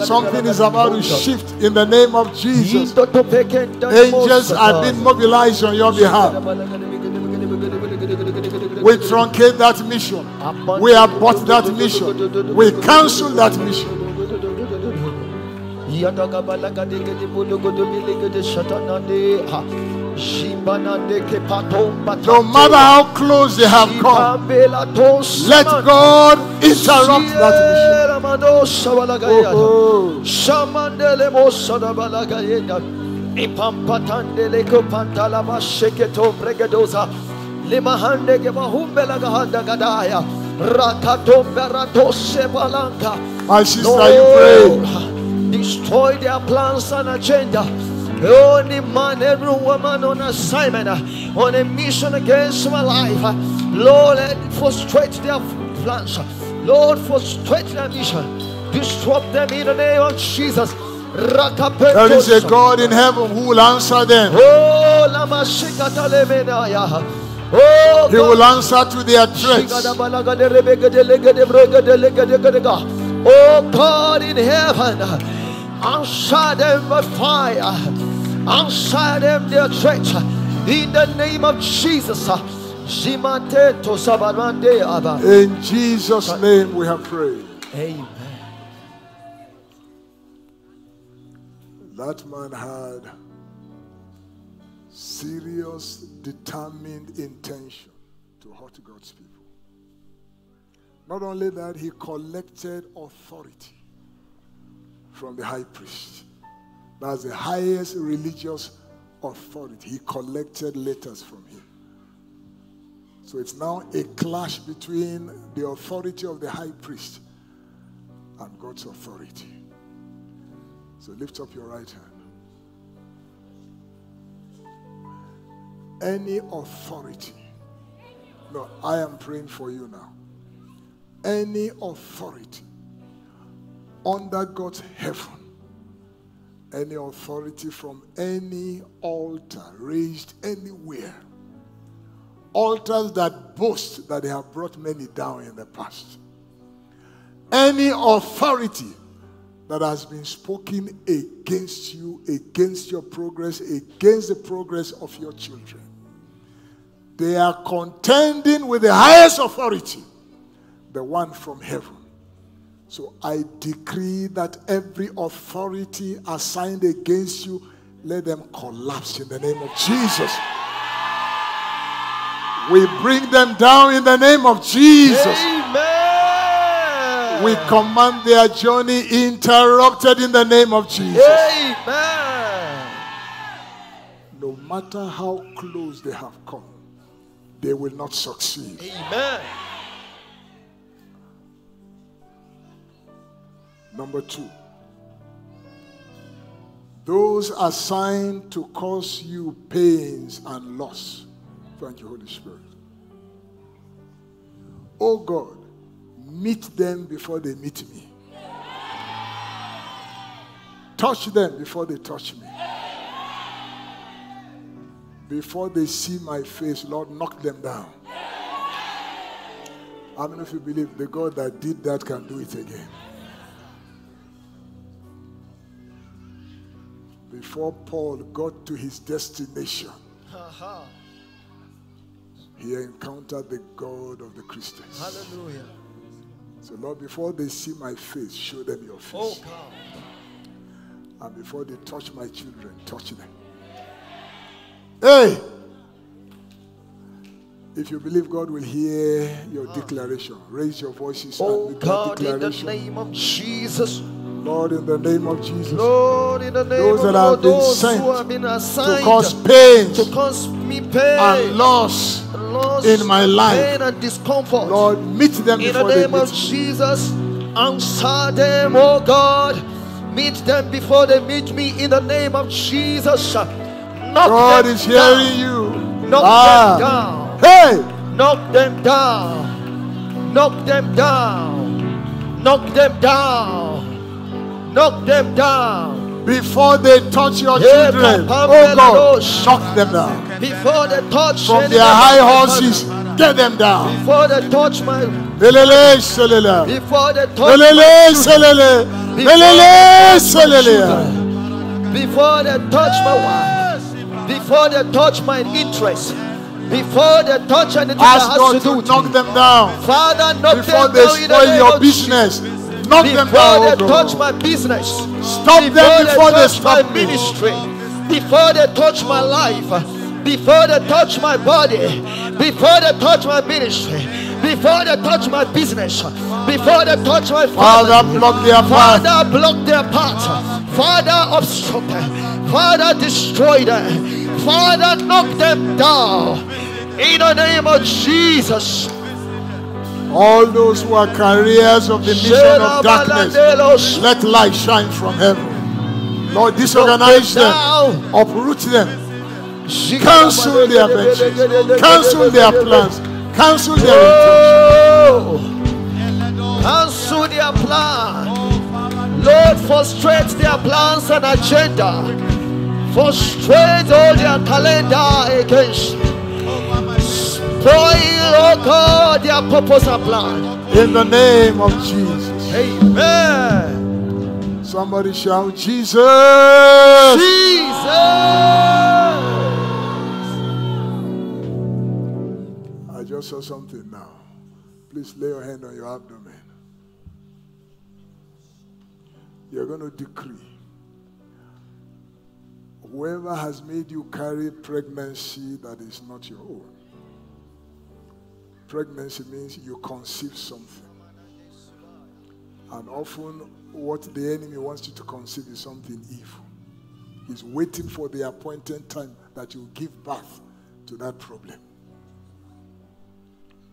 Something is about to shift in the name of Jesus. Angels have been mobilized on your behalf. We truncate that mission. We abort that mission. We cancel that mission. No matter how close they have come, let God interrupt that mission. Oh, oh. Shamandele mosada balagayena. Ipampatandele kupantala masheketo bregedoza. Limahande gebahumbela gahanda gadaya. Rakato berato sebalanka. My sister, you pray. Destroy their plans and agenda. Only man, every woman on assignment, uh, on a mission against my life. Lord, frustrate their plans. Lord, frustrate their mission. Disrupt them in the name of Jesus. There is a God in heaven who will answer them. Oh, lama shikata lemenaya. Oh, He will answer to their threats. Oh God in heaven, answer them by fire, answer them their threats in the name of Jesus. Shimate to sabamande aba. In Jesus' name we have prayed. Amen. That man had serious, determined intention to hurt God's people. Not only that, he collected authority from the high priest. That's the highest religious authority. He collected letters from him. So it's now a clash between the authority of the high priest and God's authority. So lift up your right hand. Any authority. No, I am praying for you now. Any authority under God's heaven, any authority from any altar raised anywhere, altars that boast that they have brought many down in the past, any authority that has been spoken against you, against your progress, against the progress of your children. They are contending with the highest authority, the one from heaven. So I decree that every authority assigned against you, let them collapse in the name of Jesus. We bring them down in the name of Jesus. Amen. We command their journey interrupted in the name of Jesus. Amen. No matter how close they have come, they will not succeed. Amen. Number two, those assigned to cause you pains and loss. Thank you, Holy Spirit. Oh God, meet them before they meet me. Touch them before they touch me. Before they see my face, Lord, knock them down. How many of you believe the God that did that can do it again? Before Paul got to his destination, Aha. he encountered the God of the Christians. Hallelujah. So, Lord, before they see my face, show them your face. Oh God. And before they touch my children, touch them. Hey! If you believe God will hear your uh-huh. declaration, raise your voices Oh and make God, in the name of Jesus. Lord, in the name of Jesus, Lord, in the name Those of that have Lord, been those sent who have been to cause pain to cause me pain and loss, loss, in my life. pain and discomfort. Lord, meet them in the name of. Jesus, answer them, oh God. Meet them before they meet me in the name of Jesus. Knock God them is down. hearing you. Knock Ah. them down. Hey! Knock them down. Knock them down. Knock them down. Knock them down. Before they touch your Yeah, children, oh God, knock them down. Before they touch From their high horses, get them down. Before they touch my. Before they touch. Before they touch my children. Before they touch my wife. Before they touch my interest. Before they touch anything Ask that has God to do to knock them down. Father, knock Before them they down in the spoil your of Business, knock them Before they touch my business. Stop them before they touch my stop me. ministry. Before they touch my life. Before they touch my body. Before they touch my ministry. Before they touch my business. Before they touch my family. Father, block their path. Father, block their path. Father, obstruct them. Father, destroy them. Father, knock them down. In the name of Jesus. All those who are carriers of the mission of darkness, let light shine from heaven. Lord, disorganize them, uproot them, cancel their ventures, cancel their plans, cancel their intentions. Cancel their plan. Lord, frustrate their plans and agenda. Frustrate all their calendar against. Spoil, oh God, their purpose plan. In the name of Jesus. Amen. Somebody shout, Jesus. Jesus. I just saw something now. Please lay your hand on your abdomen. You're going to decree. Whoever has made you carry pregnancy that is not your own. Pregnancy means you conceive something. And often, what the enemy wants you to conceive is something evil. He's waiting for the appointed time that you give birth to that problem.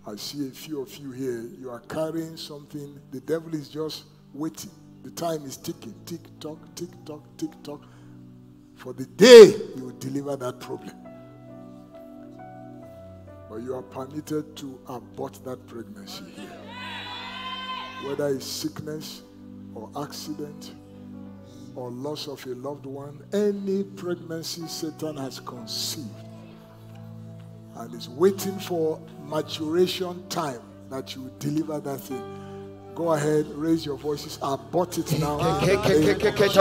I see a few of you here. You are carrying something. The devil is just waiting. The time is ticking. Tick tock, tick tock, tick tock. For the day you deliver that problem. But you are permitted to abort that pregnancy here. Whether it's sickness or accident or loss of a loved one, any pregnancy Satan has conceived and is waiting for maturation time that you deliver that thing. Go ahead, raise your voices, abort it now. in the name of Jesus.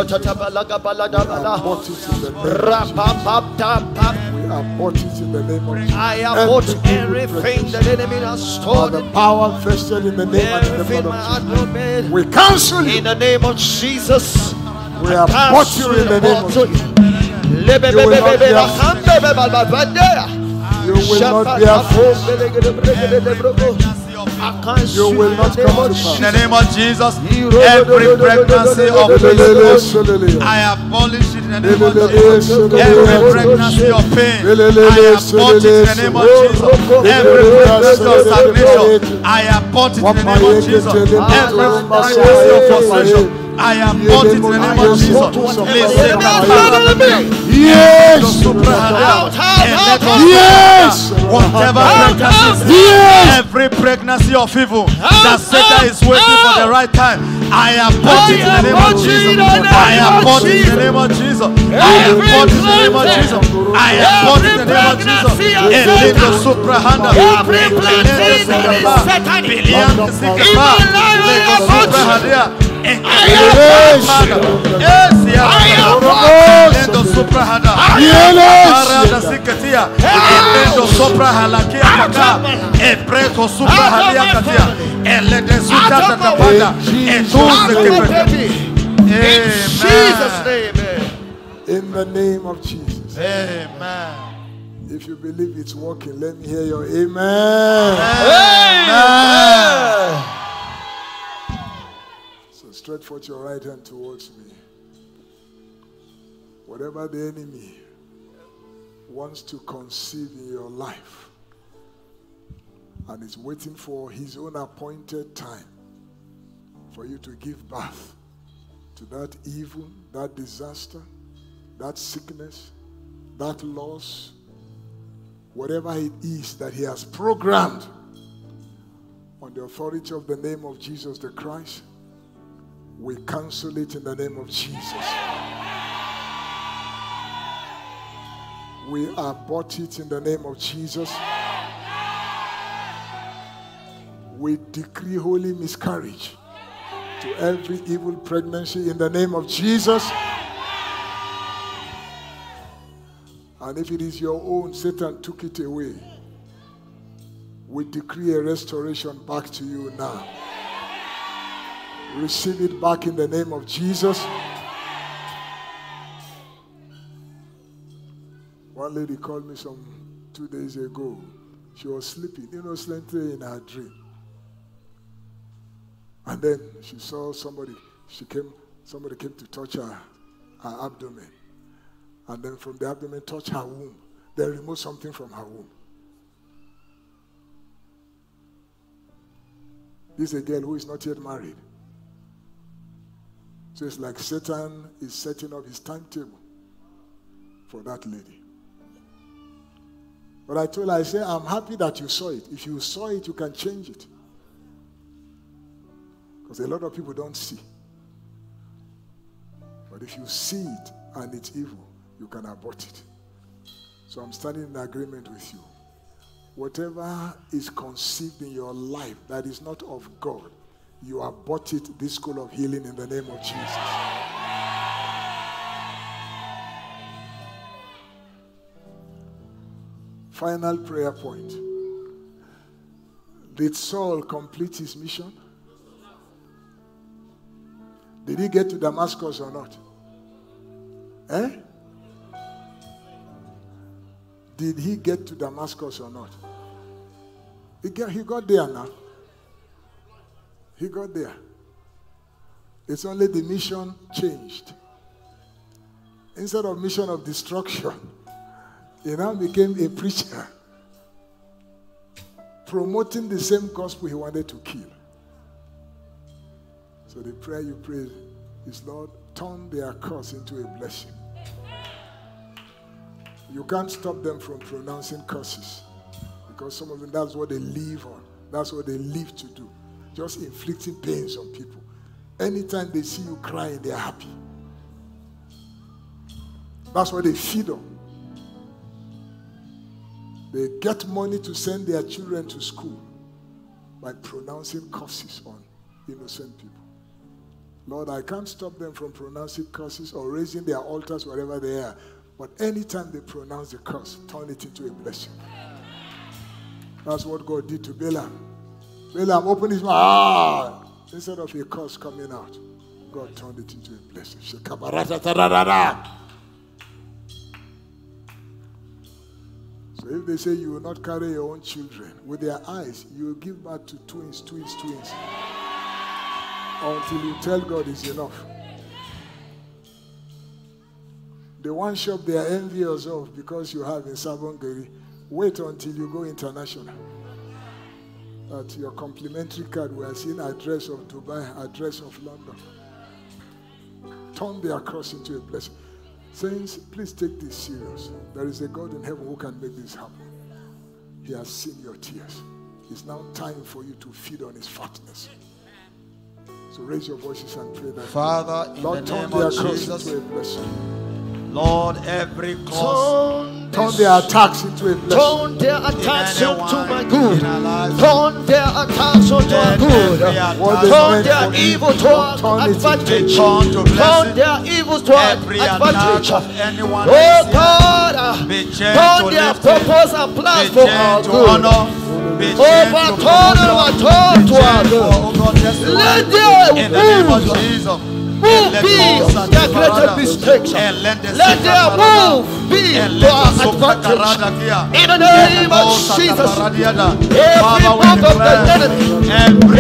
Abort it in the name Abort it in the name of Jesus. I abort Every everything the enemy has by stored. the power vested in the name and in the blood of Jesus. We cancel In the name of Jesus. We abort you in the name of Jesus. You will not be afraid. You will not come to In the name of Jesus, every pregnancy of selele. I abolish it in the name of Jesus. Every pregnancy of pain, I abort it in the name of Jesus. Every pregnancy of stagnation, I abort it in the name of Jesus. Every pregnancy of frustration, I am it in the name of Jesus. Listen, Yes. Yes. Whatever pregnancy, Yes. every pregnancy of evil that Satan is waiting for the right time, I abort it in the name of Jesus. I abort it in the name of Jesus. I abort it in the name of Jesus. I abort it in the name of Jesus. Elindo suprahanda. Elindo sikapa. Bilianda sikapa. Lego suprahadia. Yes, yeah. Elindo suprahanda. Arada sikatia. Elindo suprahalakia kaka. Ebreto katia. Elede sukata tapada. Etuze kepete. In Jesus' name. In the name of Jesus. Amen. If you believe it's working, let me hear your amen. Amen. So stretch forth your right hand towards me. Whatever the enemy wants to conceive in your life and is waiting for his own appointed time for you to give birth to that evil, that disaster, that sickness, that loss, whatever it is that he has programmed on the authority of the name of Jesus the Christ, we cancel it in the name of Jesus. We abort it in the name of Jesus. We decree holy miscarriage to every evil pregnancy in the name of Jesus. And if it is your own, Satan took it away. We decree a restoration back to you now. Receive it back in the name of Jesus. One lady called me some two days ago. She was sleeping innocently in her dream. And then she saw somebody, she came, somebody came to touch her, her abdomen. And then from the abdomen, touch her womb. Then remove something from her womb. This is a girl who is not yet married. So it's like Satan is setting up his timetable for that lady. But I told her, I said, I'm happy that you saw it. If you saw it, you can change it. Because a lot of people don't see. But if you see it and it's evil, you can abort it. So I'm standing in agreement with you. Whatever is conceived in your life that is not of God, you abort it this school of healing in the name of Jesus. Final prayer point. Did Saul complete his mission? Did he get to Damascus or not? Eh? Did he get to Damascus or not? He got, he got there now. He got there. It's only the mission changed. Instead of mission of destruction, he now became a preacher promoting the same gospel he wanted to kill. So the prayer you pray is, Lord, turn their curse into a blessing. You can't stop them from pronouncing curses because some of them, that's what they live on. That's what they live to do. Just inflicting pains on people. Anytime they see you crying, they're happy. That's what they feed on. They get money to send their children to school by pronouncing curses on innocent people. Lord, I can't stop them from pronouncing curses or raising their altars wherever they are. But anytime they pronounce the curse, turn it into a blessing. That's what God did to Balaam. Balaam opened his mouth. Ah! Instead of a curse coming out, God turned it into a blessing. So if they say you will not carry your own children, with their eyes, you will give birth to twins, twins, twins. Until you tell God it's enough. The one shop they are envious of because you have in Sabon Gari, wait until you go international. That your complimentary card, we are seeing address of Dubai, address of London. Turn their cross into a blessing. Saints, please take this serious. There is a God in heaven who can make this happen. He has seen your tears. It's now time for you to feed on his fatness. So raise your voices and pray that. Father, in Lord, the turn name of cross Jesus, into a blessing. Lord, every cause Turn, Turn their attacks into a blessing. turn their attacks into my good. our Turn their attacks into our good. every attack What they Turn their evil to our turn advantage. turn to Turn their evil to our advantage. Oh that is here, God, turn their purpose and plans for our to good. honor, be changed to Overturn and overturn to our good. oh. Let their move Move be their greatest mistakes. Let their move be to our advantage. In the name of Jesus, every move of the enemy,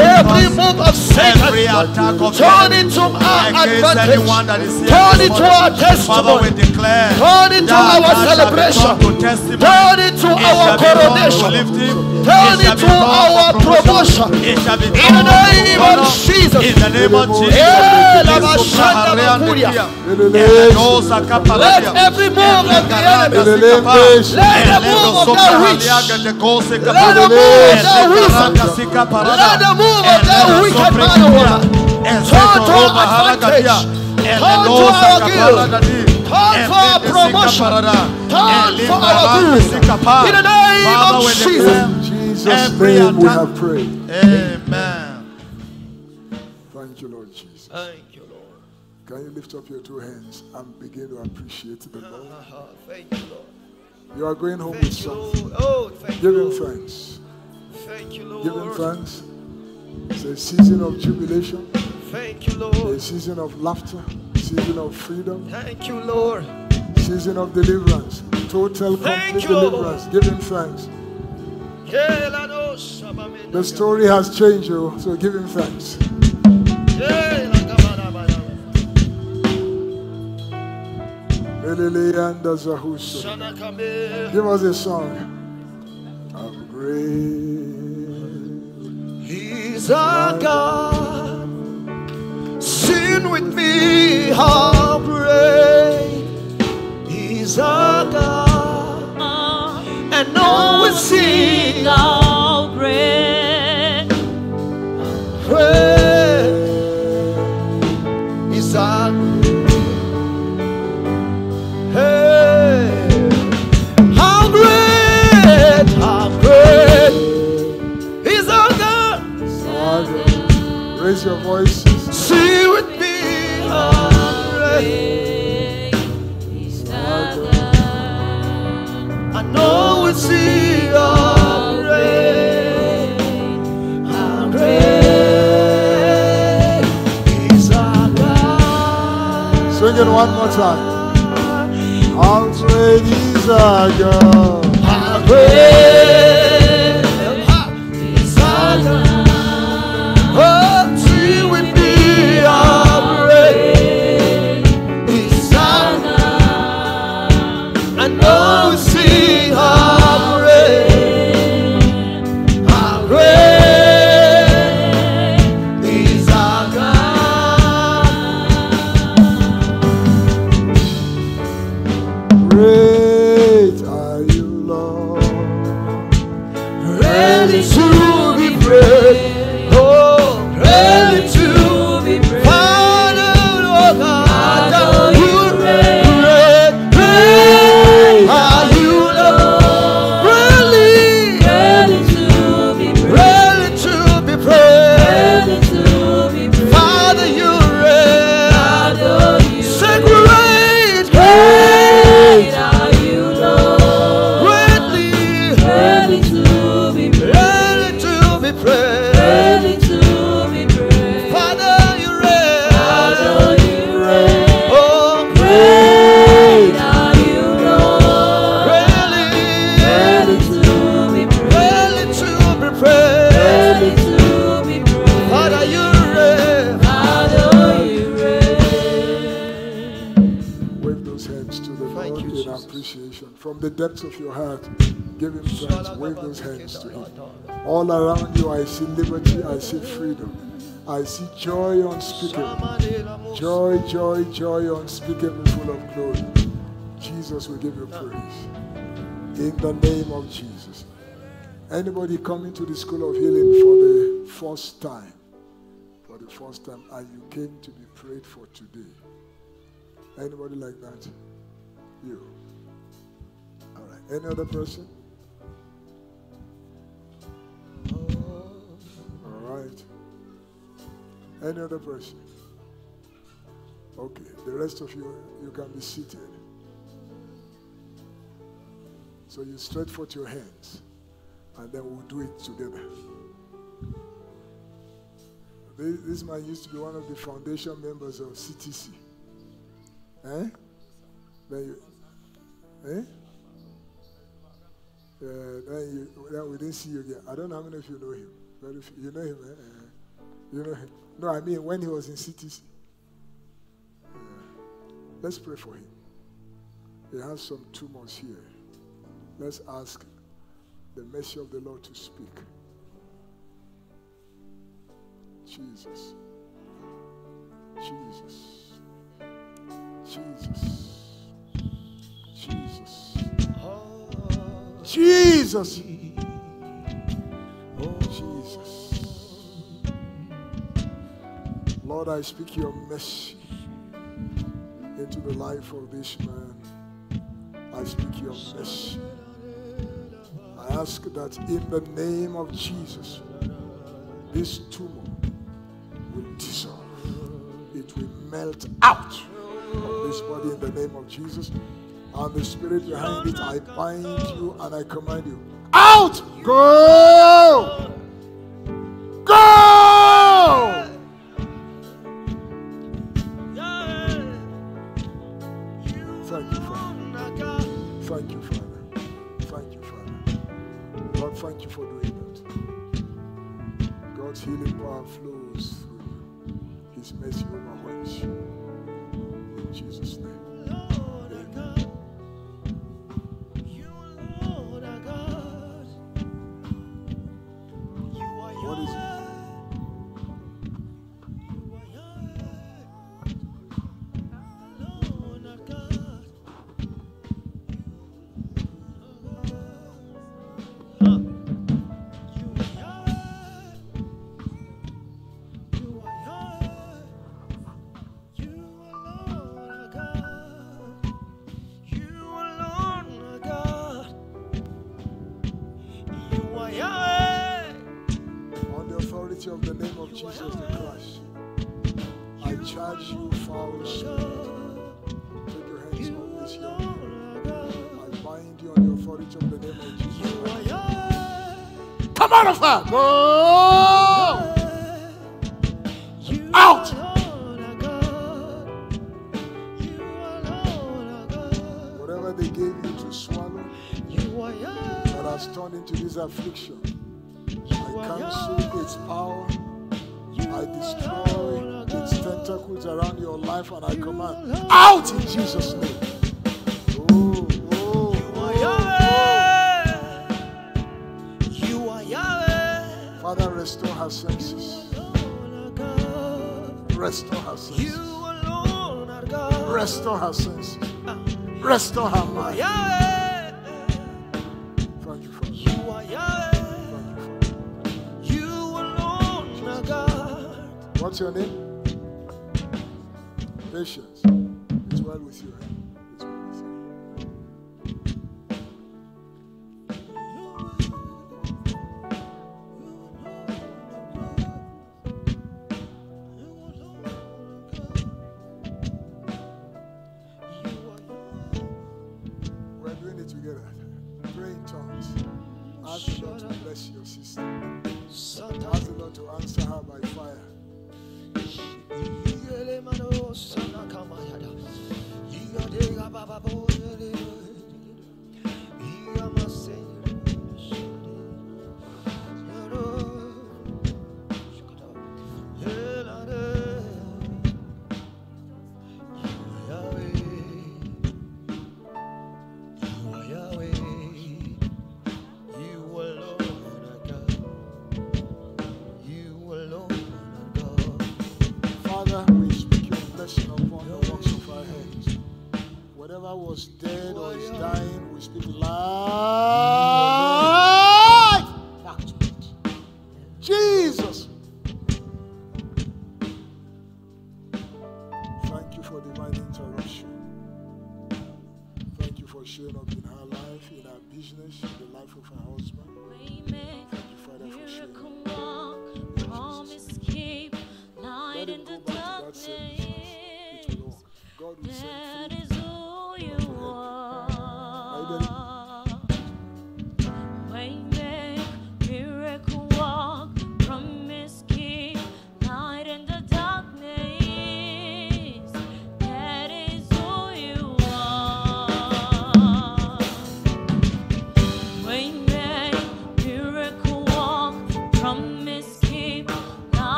every move of Satan, every attack of turn the it to our against anyone that is advantage. Turn this it to our testimony. Turn it to our that shall be celebration. turned to testimony. Turn it to our shall be turned to coronation. Turn It it to our promotion. promotion. It shall be In the name of. Jesus. In the name of Jesus. Eh, la Yesu bashanda Maharia bakuria. Ndekia. In the name Eledosa Let every move of the enemy, In the name of Jesus. let the move of that witch, let the move of that wizard, let the move of that wicked man turn to our advantage, turn to our guild, Turn for promotion. Turn for our good. In the name of we Jesus. In Jesus' name we have prayed. Amen. Can you lift up your two hands and begin to appreciate the Lord? Thank you, Lord. You are going home with Thank you, something. Lord. Oh, thank Give him thanks. Thank you, Give him thanks. It's a season of jubilation, Thank you, a season of laughter, season of freedom, Thank you, Lord. season of deliverance, total complete Lord. deliverance. Give him thanks. Yeah, la no, shabamena. The story has changed, you, so give him thanks. Give us a song. How great. He's our God. Sing with me, how great He's our God. And all will sing, how great great praise. In the name of Jesus. Anybody coming to the school of healing for the first time? For the first time, and you came to be prayed for today. Anybody like that? You. All right. Any other person? All right. Any other person? Okay. The rest of you, you can be seated. So you stretch forth your hands, and then we'll do it together. This, this man used to be one of the foundation members of CTC. Eh? Then you, eh? Uh, then you, then we didn't see you again. I don't know how many of you know him. Very few. You know him, eh? Eh, You know him. No, I mean when he was in CTC. Uh, let's pray for him. He has some tumors here. Let's ask the mercy of the Lord to speak. Jesus. Jesus. Jesus. Jesus. Jesus. Jesus. Lord, I speak your mercy. into the life of this man. I speak your mercy. Ask that in the name of Jesus, this tumor will dissolve. It will melt out of this body in the name of Jesus. And the spirit behind it, I bind you and I command you out. Go. Jesus the Christ, I charge you, foul spirit. Take your hands off this young man. I bind you on the authority of the name of Jesus Christ. Come out of her! Go! Out! Whatever they gave you to swallow that has turned into this affliction, around your life and I command out in Jesus' name. Oh, oh, oh. You are Yahweh. Father, restore her senses. Restore her senses. Restore her senses. Restore her mind. Thank you, Father. You, Father. What's your name? Patience.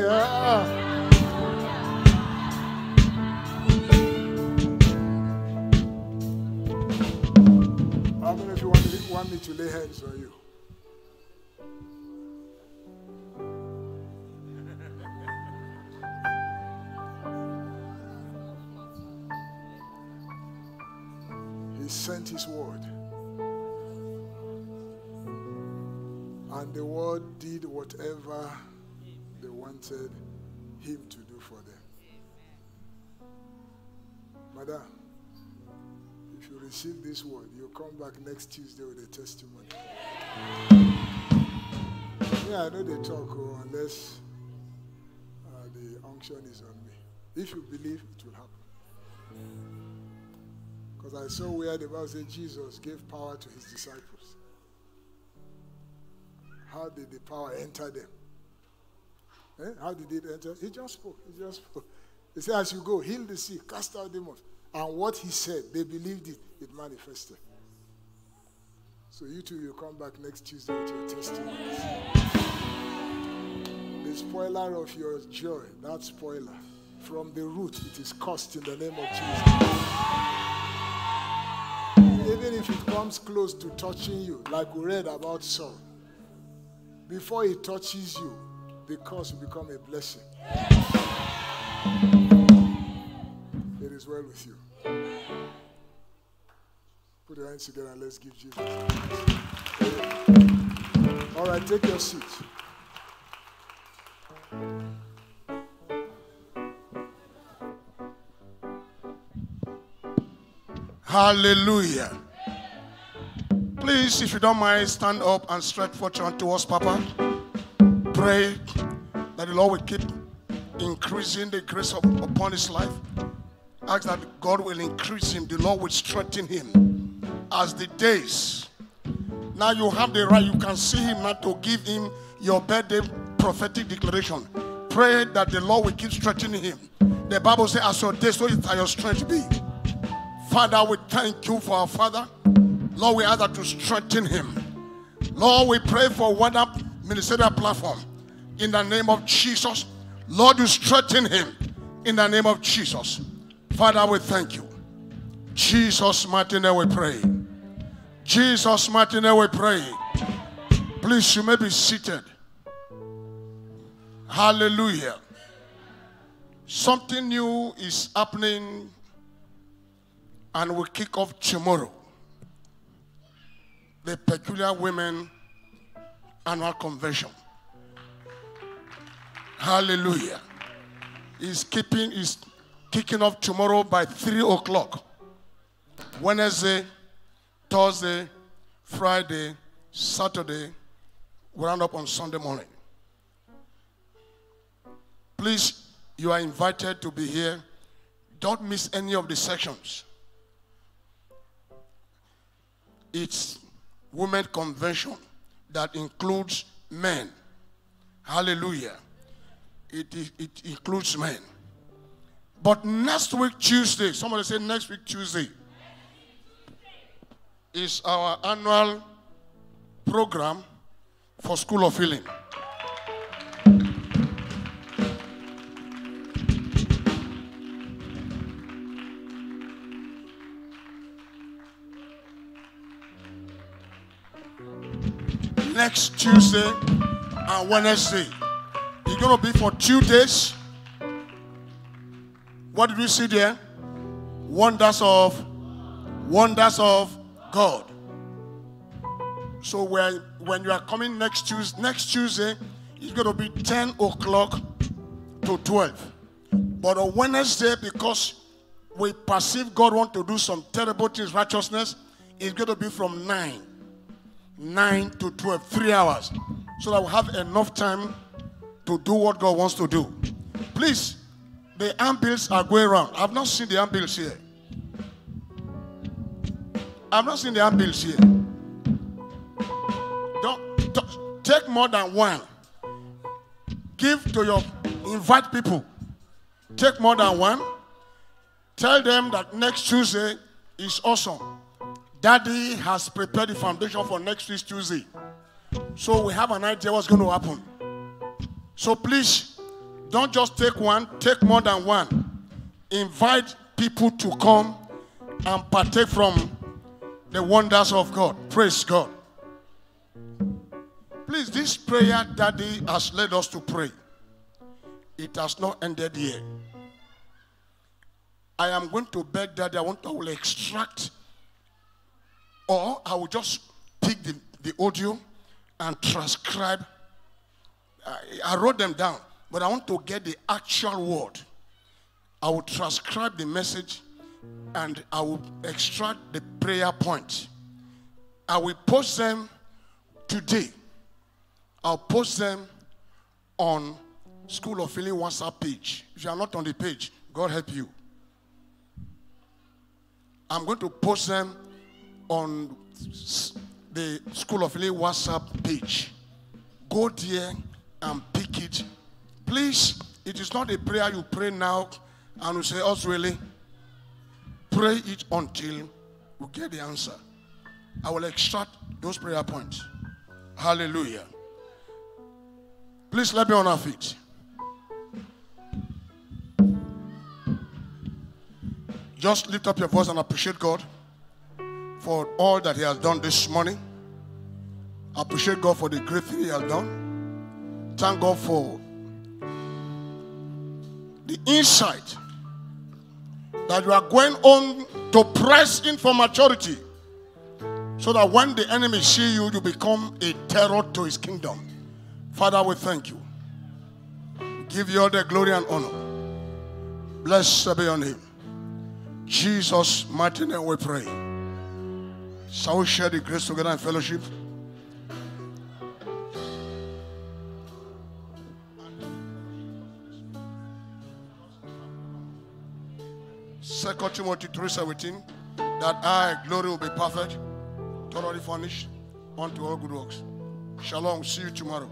How many of you want me, want me to lay hands on you? He sent his word. And the word did whatever they wanted him to do for them. Madam, if you receive this word, you come back next Tuesday with a testimony. Yeah, I know they talk oh, unless uh, the unction is on me. If you believe, it will happen. Because I saw where the Bible said Jesus gave power to his disciples. How did the power enter them? Eh? How did it enter? He just spoke. He just spoke. He said, As you go, heal the sick, cast out demons. And what he said, they believed it, it manifested. So you two will come back next Tuesday with your testimonies. The spoiler of your joy, that spoiler, from the root, it is cursed in the name of Jesus. Even if it comes close to touching you, like we read about Saul, before it touches you, curse will become a blessing. It is well with you. Put your hands together and let's give Jesus. All right, take your seat. Hallelujah. Please, if you don't mind, stand up and stretch forth your towards Papa. Pray that the Lord will keep increasing the grace of, upon his life. Ask that God will increase him, the Lord will strengthen him as the days. Now you have the right, you can see him now to give him your birthday prophetic declaration. Pray that the Lord will keep strengthening him. The Bible says, As your days, so is your strength be. Father, we thank you for our Father. Lord, we ask that to strengthen him. Lord, we pray for one up ministerial platform in the name of Jesus. Lord, you strengthen him in the name of Jesus. Father, we thank you. Jesus' mighty we pray. Jesus' mighty we pray. Please, you may be seated. Hallelujah. Something new is happening and will kick off tomorrow. The Peculiar Women Annual Convention. Hallelujah. Is keeping is kicking off tomorrow by three o'clock. Wednesday, Thursday, Friday, Saturday. We round up on Sunday morning. Please, you are invited to be here. Don't miss any of the sections. It's women convention that includes men. Hallelujah. It, it, includes men. But next week, Tuesday, somebody say next week, Tuesday, is our annual program for School of Healing. Next Tuesday and Wednesday. It's going to be for two days. What did we see there? Wonders of wonders of God. So when when you are coming next Tuesday, next Tuesday, it's going to be 10 o'clock to 12. But on Wednesday, because we perceive God want to do some terrible things, righteousness, it's going to be from 9. 9 to 12, three hours. So that we have enough time to do what God wants to do. Please, the ambulances are going around. I've not seen the ambulance here. I've not seen the ambulance here. Don't, don't take more than one. Give to your invite people. Take more than one. Tell them that next Tuesday is awesome. Daddy has prepared the foundation for next week's Tuesday. So we have an idea what's going to happen. So please, don't just take one, take more than one. Invite people to come and partake from the wonders of God. Praise God. Please, this prayer Daddy has led us to pray. It has not ended here. I am going to beg Daddy, I want I will extract or I will just pick the, the audio and transcribe. I, I wrote them down, but I want to get the actual word. I will transcribe the message and I will extract the prayer point. I will post them today. I'll post them on School of Healing WhatsApp page. If you are not on the page, God help you. I'm going to post them on the School of Healing WhatsApp page. Go there and pick it. Please, it is not a prayer you pray now and you say, Oh, really? Pray it until we get the answer. I will extract those prayer points. Hallelujah. Please let me on our feet. Just lift up your voice and appreciate God for all that He has done this morning. Appreciate God for the great thing He has done. Thank God for the insight that you are going on to press in for maturity so that when the enemy see you, you become a terror to his kingdom. Father, we thank you. Give you all the glory and honor. Blessed be your name. Jesus' mighty name we pray. Shall we share the grace together in fellowship? Second Timothy 3:17, that I glory will be perfect, totally furnished unto all good works. Shalom. See you tomorrow.